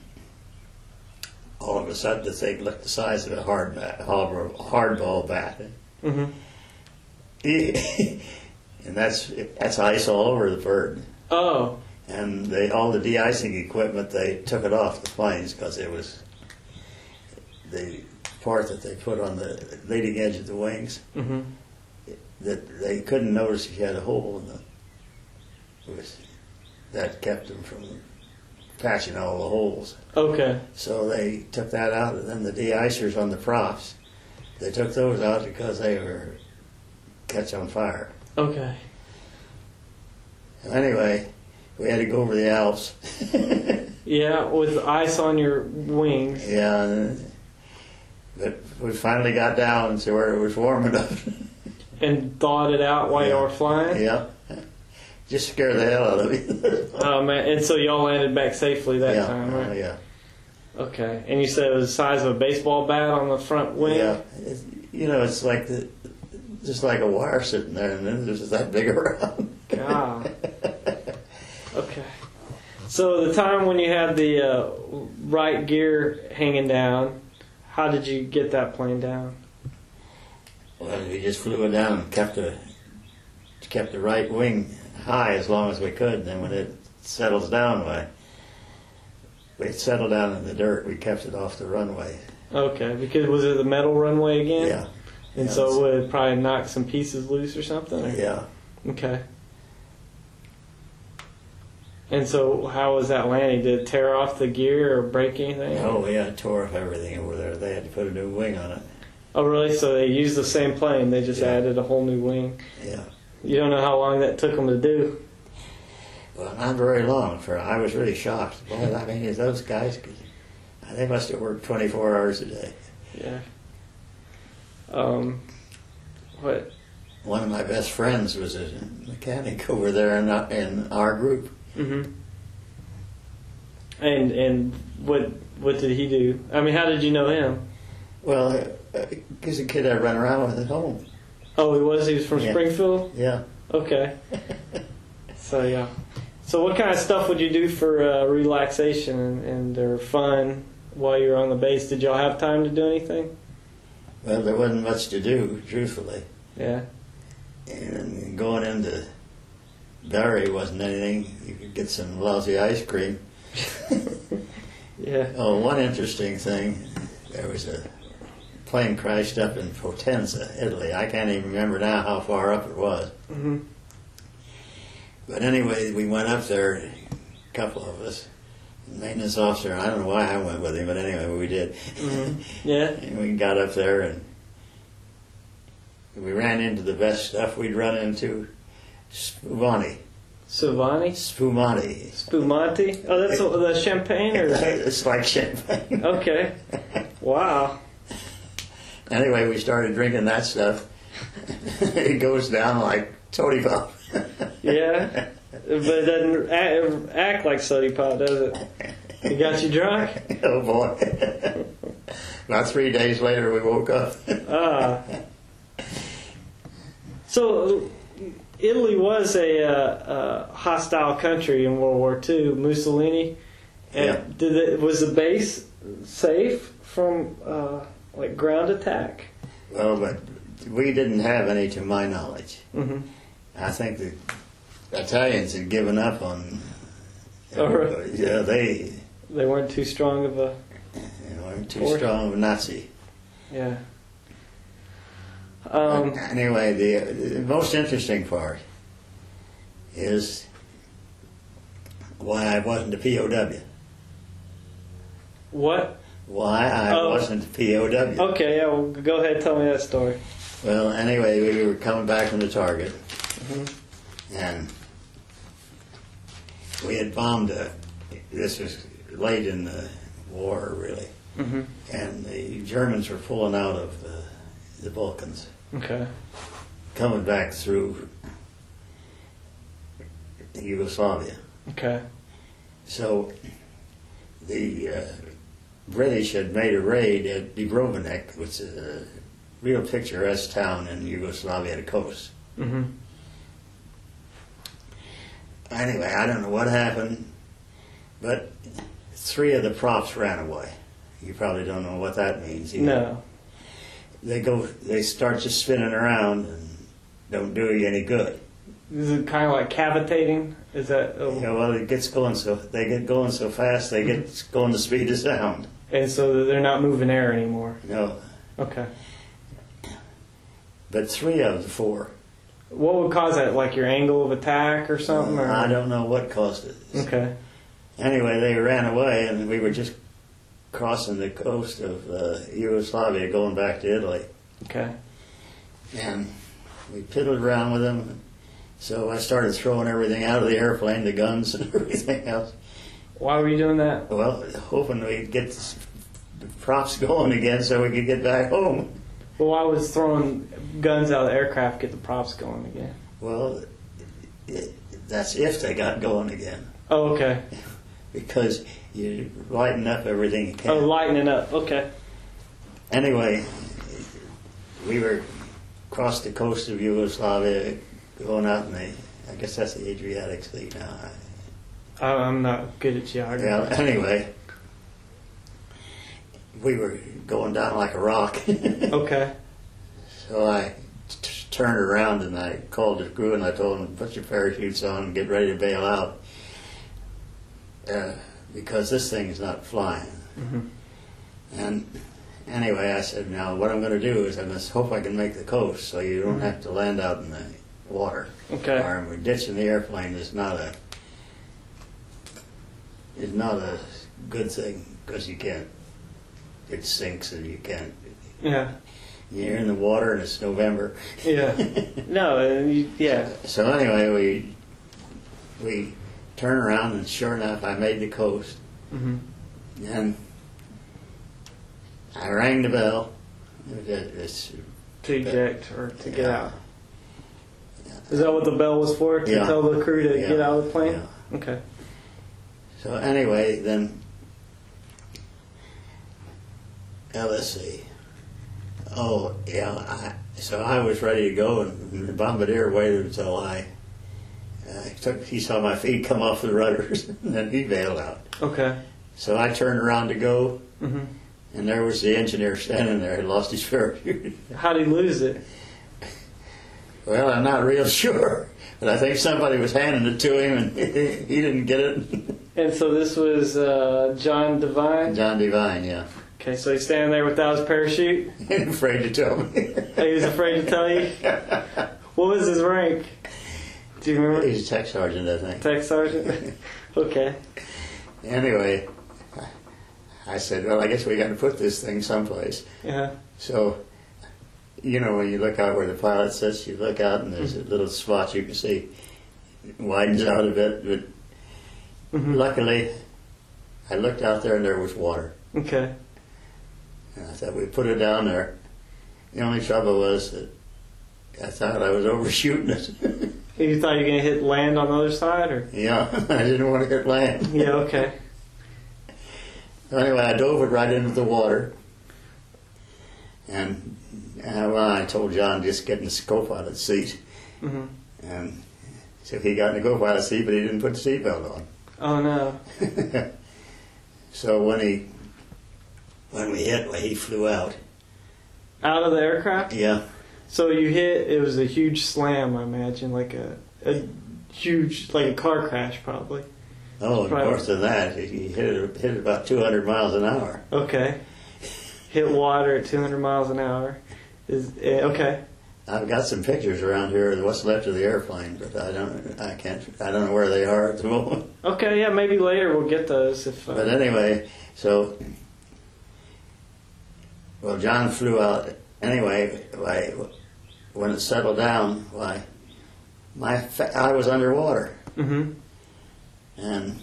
all of a sudden, the thing looked the size of a hard bat, hard, hardball bat, hmm and that's that's ice all over the bird. Oh. And they all the de-icing equipment, they took it off the planes because it was the part that they put on the leading edge of the wings. hmm that they couldn't notice if you had a hole in the. Was, that kept them from patching all the holes. Okay. So they took that out, and then the de-icers on the props, they took those out because they were catch on fire. Okay. Anyway, we had to go over the Alps. Yeah, with ice on your wings. yeah, and- but we finally got down to where it was warm enough. And thawed it out while you were flying. yeah, just scared the hell out of me. Oh man! And so y'all landed back safely that yeah, time, right? yeah. Okay. And you said it was the size of a baseball bat on the front wing. Yeah, it, you know, it's like the, just like a wire sitting there, and then there's that big around. God. Okay. So the time when you had the uh, right gear hanging down, how did you get that plane down? well, we just flew it down and kept the kept the right wing high as long as we could. And then when it settles down, why we settled down in the dirt. We kept it off the runway. Okay, because was it the metal runway again? Yeah, And Yeah, so it would probably knock some pieces loose or something? or- yeah. Okay. And so, how was that landing? Did it tear off the gear or break anything? Oh yeah, it tore off everything over there. They had to put a new wing on it. Oh, really? So they used the same plane. They just Yeah. added a whole new wing. Yeah. You don't know how long that took them to do. Well, not very long. For I was really shocked. Boy, I mean, those guys, they must have worked 24 hours a day. Yeah. Um, what? One of my best friends was a mechanic over there in, our- in our group. hmm And and what what did he do? I mean, how did you know him? Well, he's a kid I run around with at home. Oh, he was. He was from Yeah. Springfield. Yeah. Okay. So yeah. So what kind of stuff would you do for uh, relaxation and, and or fun while you were on the base? Did y'all have time to do anything? Well, there wasn't much to do, truthfully. Yeah. And going into Bari wasn't anything. You could get some lousy ice cream. Yeah. Oh, one interesting thing, there was a plane crashed up in Potenza, Italy. I can't even remember now how far up it was. hmm But anyway, we went up there, a couple of us. Maintenance officer, I don't know why I went with him, but anyway, we did. hmm Yeah. And we got up there and we ran into the best stuff we'd run into. Spumani. Savani. Spumani. Spumante. Oh, that's the the champagne, or it's like champagne. okay. Wow. Anyway, we started drinking that stuff. it goes down like toady pop. Yeah. But it doesn't act, act like soda pop, does it? It got you drunk? oh boy. About three days later, we woke up. Ah. So, Italy was a uh, uh, hostile country in World War II. Mussolini. And Yeah. Did it, was the base safe from uh, like ground attack? well, but we didn't have any, to my knowledge. hmm I think the Italians had given up on. Oh, really? Yeah, they They weren't too strong of a you know, weren't too Or- strong of a Nazi. yeah. Um, anyway, the, the most interesting part is why I wasn't a POW. what? Why I Oh. wasn't POW. Okay, yeah. Well, go ahead. Tell me that story. Well, anyway, we were coming back from the target, Mhm. and we had bombed a. This was late in the war, really, hmm and the Germans were pulling out of the, the Balkans, Okay. coming back through Yugoslavia. Okay. So the uh, British had made a raid at Dubrovnik, which is a real picturesque town in Yugoslavia, at the coast. hmm Anyway, I don't know what happened, but three of the props ran away. You probably don't know what that means. either. No. They go, they start just spinning around and don't do you any good. Is it kind of like cavitating? Is that? You know, well, it gets going so they get going so fast, they get going the speed of sound. And so they're not moving air anymore. No. Okay. but three of the four, What would cause that? Like your angle of attack or something? Or? I don't know what caused it. Okay. Anyway, they ran away, and we were just crossing the coast of uh, Yugoslavia, going back to Italy. Okay. And we piddled around with them. So I started throwing everything out of the airplane, the guns and everything else. Why were you doing that? Well, hoping we'd get the props going again so we could get back home. Well, I was throwing guns out of the aircraft get the props going again? Well, it, that's if they got going again. Oh, okay. Because you lighten up everything you can. Oh, lightening up. Okay. Anyway, we were across the coast of Yugoslavia, going out in the, I guess that's the Adriatic Sea now. I'm not good at geography. Well, anyway, we were going down like a rock. Okay. so I t- turned around and I called the crew and I told them, put your parachutes on and get ready to bail out. Uh, because this thing is not flying. hmm And anyway, I said, now what I'm going to do is I must hope I can make the coast so you don't Mhm. have to land out in the water. Okay. Or we're ditching the airplane is not a is not a good thing because you can't. It sinks and you can't. Yeah. You're in the water and it's November. Yeah. no, and you, yeah. So anyway, we we turn around and sure enough, I made the coast Mm-hmm. and I rang the bell. It's To eject or to get Yeah. out. Is that what the bell was for? To Yeah. tell the crew to Yeah. get out of the plane? Yeah. Okay. So anyway, then, uh, let's see. Oh, yeah. I, so I was ready to go, and the bombardier waited until I uh, took. He saw my feet come off the rudders, and then he bailed out. Okay. So I turned around to go, hmm and there was the engineer standing there. He lost his parachute. How would he lose it? well, I'm not real sure, but I think somebody was handing it to him, and he didn't get it. And so this was uh, John Devine. John Devine, yeah, Okay, so he's standing there without his parachute. afraid to tell me. He was afraid to tell you. What was his rank? Do you remember? He's a tech sergeant, I think. Tech sergeant. okay. Anyway, I said, well, I guess we got to put this thing someplace. Yeah. So, you know, when you look out where the pilot sits, you look out and there's a little spot you can see. It widens out a bit, but hmm luckily, I looked out there and there was water. Okay. And I thought we put it down there. The only trouble was that I thought I was overshooting it. You thought you were gonna hit land on the other side, or? yeah, I didn't want to hit land. Yeah. Okay. Anyway, I dove it right into the water. And uh, well, I told John just get in the co-pilot seat. hmm And so he got in the co-pilot seat, but he didn't put the seatbelt on. Oh no. so when he when we hit, he flew out. Out of the aircraft. Yeah, So you hit. It was a huge slam, I imagine, like a a huge, like a car crash, probably. Oh, of Right. course, than that, he hit it, hit it about 200 miles an hour. Okay. Hit water at 200 miles an hour. Is eh, okay. I've got some pictures around here of what's left of the airplane, but I don't, I can't, I don't know where they are at the moment. Okay. Yeah. Maybe later we'll get those. If. Uh, But anyway, so well, John flew out. Anyway, why, when it settled down, why, my fa- I was underwater, Mm-hmm. and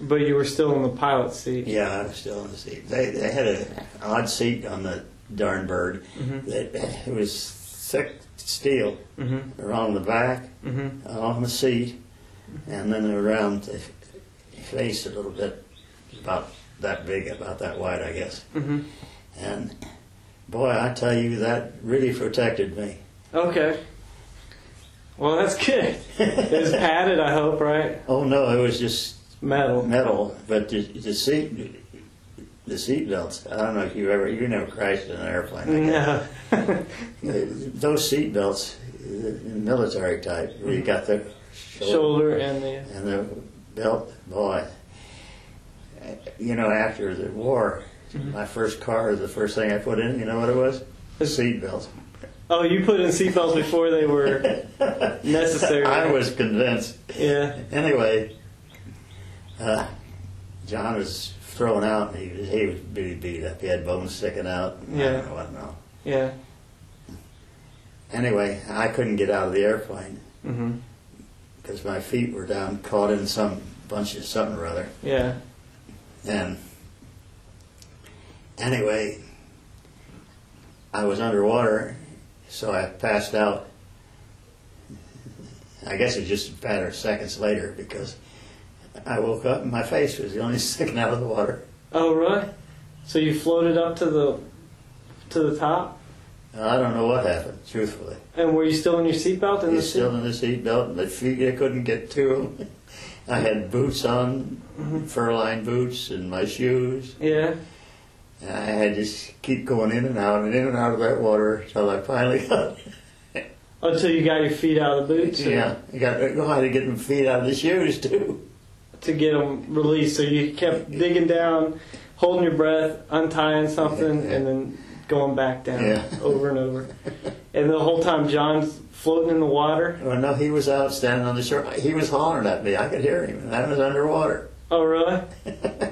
But you were still in the pilot seat. yeah, I was still in the seat. They they had an odd seat on the darn bird. Mm-hmm. That it was thick steel hmm around the back, hmm on the seat, and then around the face a little bit, about that big, about that wide, I guess. hmm And boy, I tell you, that really protected me. Okay. Well, that's good. It was padded, I hope, right? Oh no, it was just Metal. metal, but the, the seat, the seat belts. I don't know if you ever, you never crashed in an airplane. No. Those seat belts, uh, military type, where you got the shoulder, Shoulder and the. and the belt. Boy, you know, after the war, Mhm. my first car, the first thing I put in, you know what it was? A seat belt. Oh, you put in seatbelts before they were necessary. I was convinced. Yeah. Anyway, uh, John was thrown out. He was he was pretty beat up. He had bones sticking out. Yeah. I don't know what no. Yeah. Anyway, I couldn't get out of the airplane mm-hmm. because my feet were down, caught in some bunch of something or other. Yeah. And anyway, I was underwater, so I passed out. I guess it was just a matter of seconds later because I woke up and my face was the only sticking out of the water. Oh, really? So you floated up to the to the top, I don't know what happened, truthfully. and were you still in your seatbelt in the He's still in the seatbelt, and my feet, I couldn't get to them. I had boots on, Mhm. fur-lined boots, and my shoes. Yeah. And I had to just keep going in and out and in and out of that water until I finally got. Until you got your feet out of the boots. or- yeah, I got. Oh, I had to get my feet out of the shoes too. To get them released, so you kept digging down, holding your breath, untying something, and then going back down Yeah. over and over. And the whole time, John's floating in the water. Well, no, he was out standing on the shore. He was hollering at me. I could hear him, and I was underwater. Oh, really?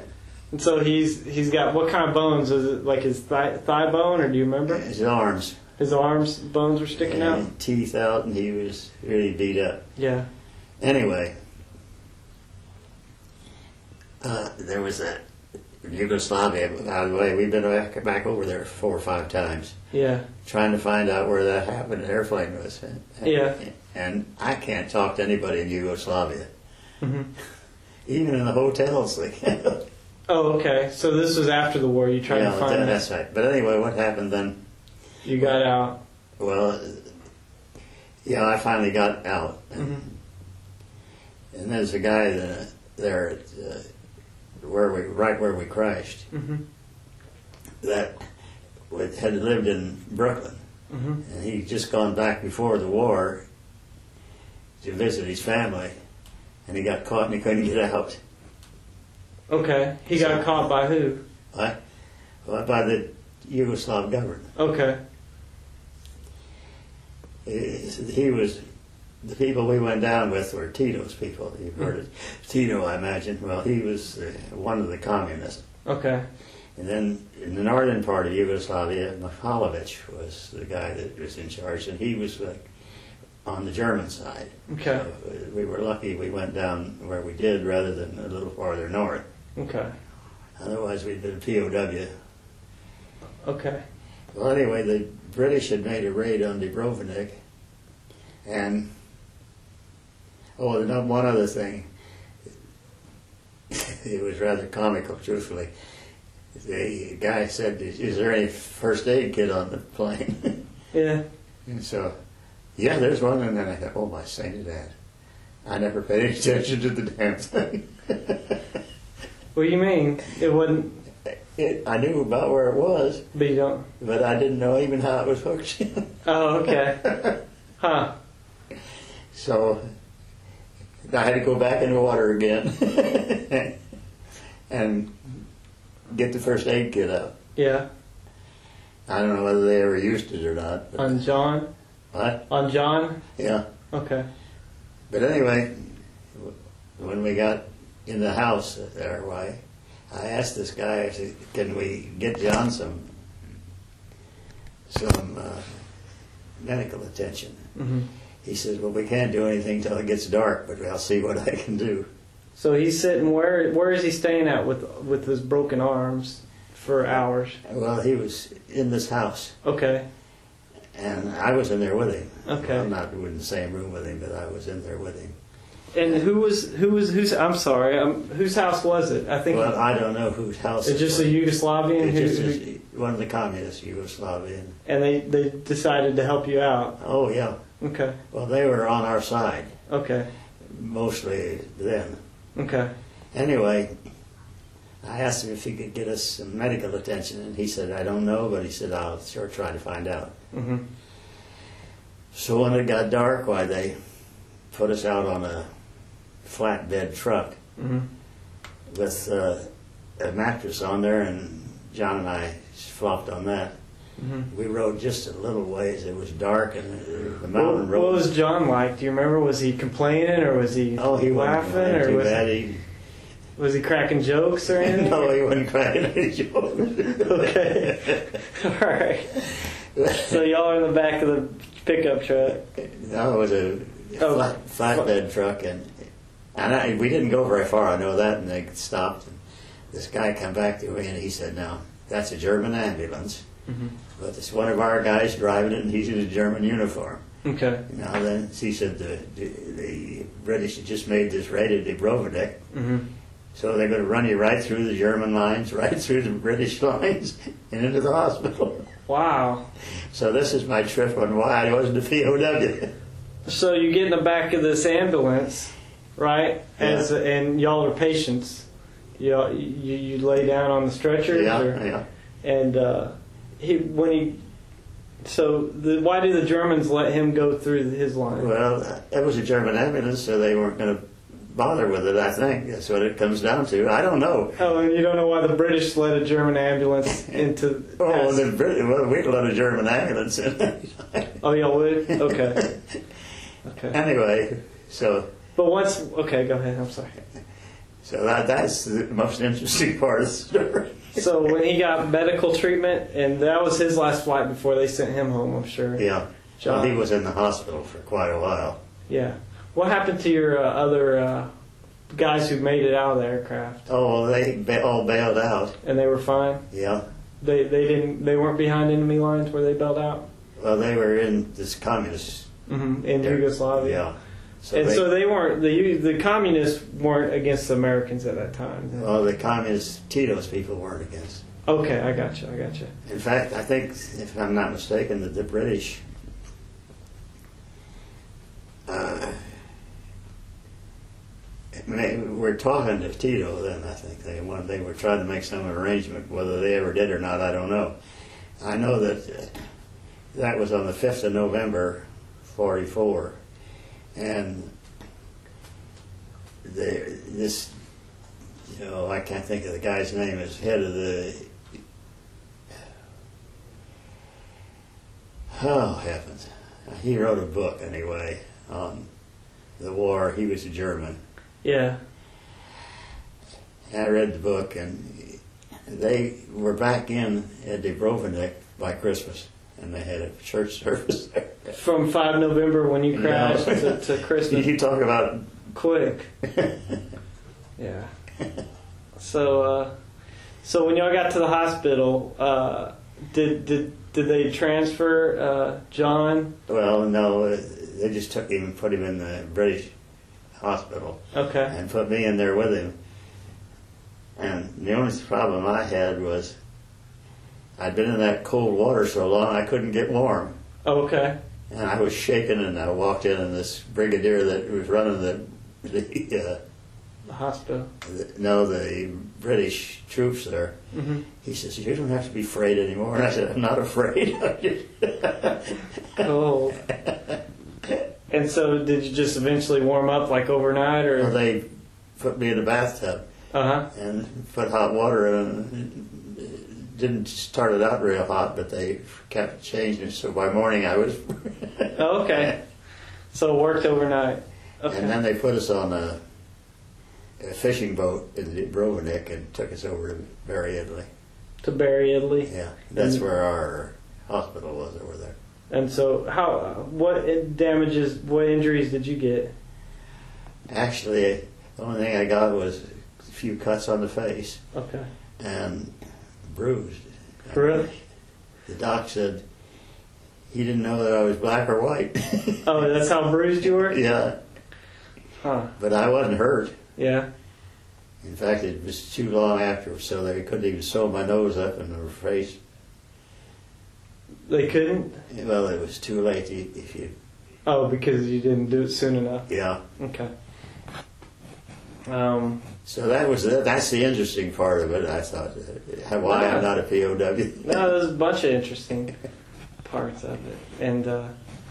And so he's he's got what kind of bones? Is it like his thigh, thigh bone, or do you remember? His arms, His arms bones were sticking out. and teeth out, and he was really beat up. Yeah. Anyway, uh, there was a Yugoslavia. By the way, we've been back, back over there four or five times, Yeah. trying to find out where that happened. The airplane was. Yeah. And I can't talk to anybody in Yugoslavia, hmm even in the hotels. They can't. Oh, okay. So this was after the war. You tried yeah, to find that- that. that's right. But anyway, what happened then? You got out. Well, yeah, I finally got out. hmm And there's a guy that, there at, uh, where we right where we crashed hmm that had lived in Brooklyn, hmm and he'd just gone back before the war to visit his family, and he got caught and he couldn't get out. Okay. He got caught by who? Well, by the Yugoslav government. Okay. He was the people we went down with were Tito's people. You've heard of Tito, I imagine. Well, he was uh, one of the communists. Okay. And then in the northern part of Yugoslavia, Mihailovic was the guy that was in charge, and he was like on the German side. Okay. So uh, we were lucky we went down where we did rather than a little farther north. Okay. Otherwise, we'd been POW. Okay. Well, anyway, the British had made a raid on Dubrovnik, and oh, and one other thing. it was rather comical, truthfully. The guy said, "Is there any first aid kit on the plane?" Yeah. and so, yeah, there's one. And then I thought, "Oh my sainted dad!" I never paid any attention to the damn thing. What do you mean? It wasn't. it, I knew about where it was, But you don't. but I didn't know even how it was hooked. Oh, okay. Huh. So I had to go back in the water again and get the first aid kit out. Yeah. I don't know whether they ever used it or not. On John. what? On John. Yeah. Okay. But anyway, when we got in the house there, why, I asked this guy, I said, can we get John some, some uh, medical attention? hmm He says, well, we can't do anything till it gets dark, but I'll see what I can do. So he's sitting. Where Where is he staying at with with his broken arms for hours? Well, he was in this house, Okay. and I was in there with him. Okay. I'm not in the same room with him, but I was in there with him. And who was who was whose? I'm sorry. Um, whose house was it? I think Well, I don't know whose house it's it just a. Yugoslavian It's who, just who- one of the communist Yugoslavian. and they they decided to help you out. Oh, yeah. Okay. Well, they were on our side, Okay. mostly then. Okay. Anyway, I asked him if he could get us some medical attention, and he said, I don't know, but he said, I'll sure try to find out. Mm -hmm. So when it got dark, why, they put us out on a flatbed truck hmm with uh, a mattress on there, and John and I flopped on that. Hmm We rode just a little ways. It was dark, and the, the What, mountain what was John like? Do you remember? Was he complaining or was he oh, he laughing wasn't or too was, bad. He, was he cracking jokes or anything? no, he wasn't cracking any jokes. Okay. All right. So y'all are in the back of the pickup truck. No, it was a Oh. flat, flatbed truck, and and I, we didn't go very far. I know that, and they stopped. And this guy come back to me, and he said, "Now that's a German ambulance, hmm but it's one of our guys driving it, and he's in a German uniform." Okay. Now then, he said the, the, the British had just made this raid at Dubrovnik, hmm so they're going to run you right through the German lines, right through the British lines, and into the hospital. Wow. So this is my trip on why I wasn't a POW. So you get in the back of this ambulance, right? As and y'all are patients. You you, you lay down on the stretcher. yeah, or- yeah. And uh, he when he so the why did the Germans let him go through his line? Well, it was a German ambulance, so they weren't going to bother with it. I think that's what it comes down to. I don't know. Oh, and you don't know why the British let a German ambulance into. Oh, the Brit- well, we'd let a German ambulance in. oh, y'all would. Okay. Okay. anyway, so But once, okay, go ahead. I'm sorry. So that that's the most interesting part of the story. So when he got medical treatment, and that was his last flight before they sent him home, I'm sure. Yeah. John. Well, he was in the hospital for quite a while. Yeah. What happened to your uh, other uh, guys who made it out of the aircraft? Oh, they ba- all bailed out. And they were fine. Yeah. They they didn't they weren't behind enemy lines where they bailed out. Well, they were in this communist. Mm-hmm. In Yugoslavia. Yeah. So and they, so they weren't the the communists weren't against the Americans at that time. well, the communist Tito's people weren't against. Okay, I got you. I got you. In fact, I think, if I'm not mistaken, that the British. Uh, were talking to Tito then. I think they wanted, they were trying to make some arrangement. Whether they ever did or not, I don't know. I know that uh, that was on the fifth of November, '44, and the, this, you know, I can't think of the guy's name. Is head of the Oh heavens! He wrote a book anyway on the war. He was a German. Yeah. I read the book, and they were back in at Dubrovnik by Christmas, and they had a church service there. From five November when you crashed No. to, to Christmas. You talk about Quick. Yeah. So, uh, so when y'all got to the hospital, uh, did did did they transfer uh, John? well, no, they just took him and put him in the British hospital. Okay. and put me in there with him. And the only problem I had was I'd been in that cold water so long I couldn't get warm. Okay. And I was shaking, and I walked in, and this brigadier that was running the, the, uh, The hospital. the no, the British troops there, hmm he says, "You don't have to be afraid anymore." And I said, "I'm not afraid." Cold. And so, did you just eventually warm up like overnight, well, or? they put me in a bathtub Uh huh. and put hot water in. Didn't start it out real hot, but they kept changing. So by morning I was. Oh, okay. So it worked overnight. Okay. And then they put us on a, a fishing boat in Dubrovnik and took us over to Bari, Italy. to Bari, Italy. Yeah, that's And- where our hospital was over there. And so, how? What damages? What injuries did you get? Actually, the only thing I got was a few cuts on the face Okay. and bruised. Really? The doc said he didn't know that I was black or white. Oh, that's how bruised you were. yeah, Huh. but I wasn't hurt. Yeah. In fact, it was too long after, so they couldn't even sew my nose up and her face. They couldn't. Well, it was too late if you. Oh, because you didn't do it soon enough. Yeah. Okay. Um. So that was the, that's the interesting part of it. I thought, uh, why Yeah. I'm not a POW. No, there's a bunch of interesting parts of it, and uh,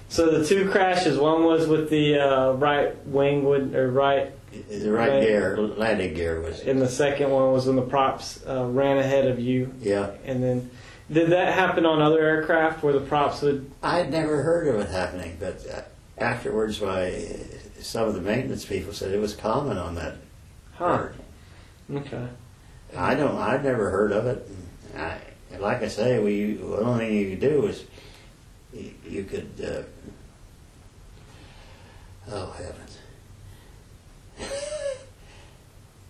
so the two crashes. One was with the uh, right wing would or right, the right Right. gear, landing gear was. and the second one was when the props uh, ran ahead of you, Yeah, and then. Did that happen on other aircraft where the props would? I'd never heard of it happening, but uh, afterwards, why some of the maintenance people said it was common on that. Huh. Okay. I don't. I've never heard of it. I, like I say, we the only thing you could do is you, you could. Uh, oh heavens!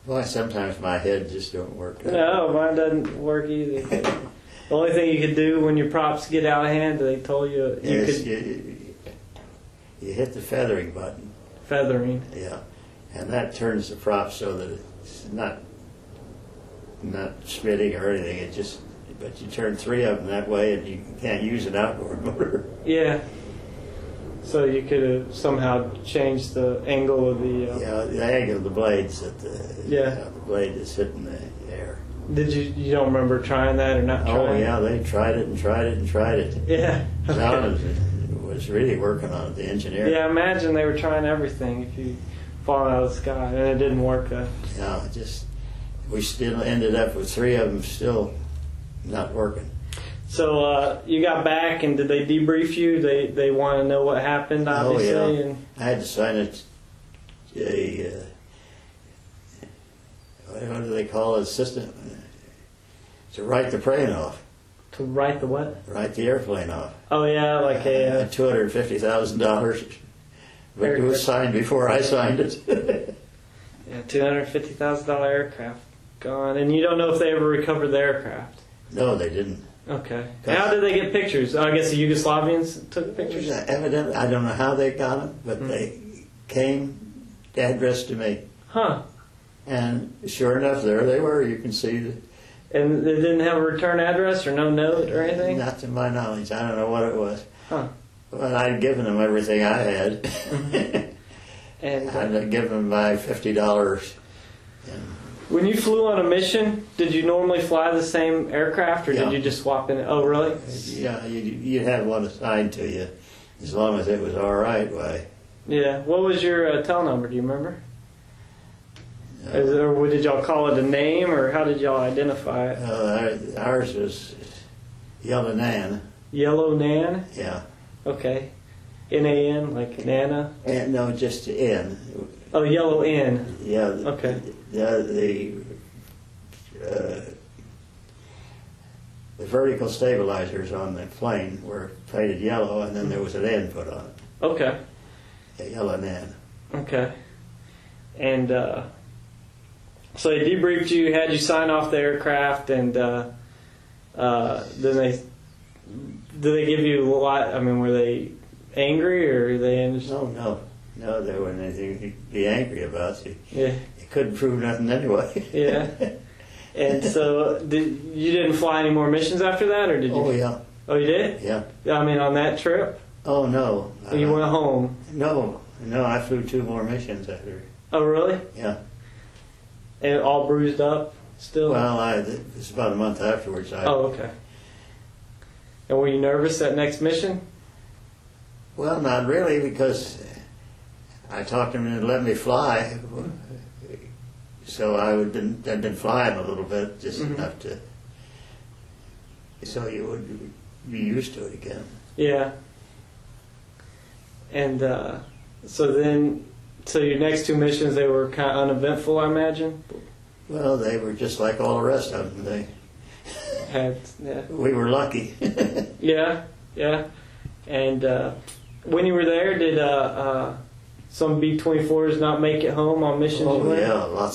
Boy, sometimes my head just don't work. No, mine doesn't work either. the only thing you could do when your props get out of hand, they told you you Yes, could you, you hit the feathering button, feathering. yeah, and that turns the prop so that it's not not spitting or anything. It just but you turn three of them that way, and you can't use an outboard motor. Yeah. So you could have somehow changed the angle of the. Uh, Yeah, the angle of the blades that the Yeah. how the blade is hitting the air. Did you you don't remember trying that or not Oh yeah, they tried it and tried it and tried it. Yeah. John was, was really working on it, the engineer. Yeah, imagine they were trying everything if you fall out of the sky and it didn't work. Though. Yeah, just we still ended up with three of them still not working. So uh, you got back and did they debrief you? They they want to know what happened, Oh, yeah. And I had to sign a, a uh, what do they call it, system, to write the plane off, To write the what? write the airplane off. Oh yeah, like a. Uh, Two hundred fifty thousand dollars, but it was signed before I signed it. Yeah, two hundred fifty thousand dollar aircraft gone, and you don't know if they ever recovered the aircraft. no, they didn't. Okay. How did they get pictures? I guess the Yugoslavians took pictures. Evidently, I don't know how they got them, but Hmm. they came addressed to me, Huh? and sure enough, there they were. You can see the, And they didn't have a return address or no note or anything. Not to my knowledge. I don't know what it was. Huh? But I'd given them everything I had. And uh, I'd given them my fifty dollars. when you flew on a mission, did you normally fly the same aircraft or Yeah. did you just swap in? Oh, really? Yeah, you you had one assigned to you, as long as it was all right. Why? Yeah. What was your uh, tel number? Do you remember? Uh, Is it, or did y'all call it a name, or how did y'all identify it? uh, ours was Yellow Nan. Yellow Nan. Yeah. Okay. N A N, like Nana. And no, just N. Oh, Yellow N. Yeah. Okay. The the, uh, the vertical stabilizers on the plane were painted yellow, and then there was an N put on it. Okay. A yellow N. Okay. And uh, so they debriefed you, had you sign off the aircraft, and uh, uh, then they did they give you a lot? I mean, were they angry or they just No, no, no. There wasn't anything to be angry about. You, yeah you couldn't prove nothing anyway. yeah? And so did you didn't fly any more missions after that, or did you? oh yeah, Oh, you did? yeah. I mean, on that trip, Oh no. you Uh, went home. No, no. I flew two more missions after. Oh, really? Yeah. And all bruised up still. Well, I, it was about a month afterwards. I, Oh, okay. And were you nervous that next mission? Well, not really, because I talked to him and let me fly. So I would been I'd been flying a little bit, just Mhm. enough to, so you would be used to it again. Yeah. And uh, so then, so your next two missions, they were kind of uneventful, I imagine. Well, they were just like all the rest of them. They, Had yeah, we were lucky. yeah, yeah. And uh, when you were there, did uh, uh, some B twenty fours not make it home on missions? oh yeah, lots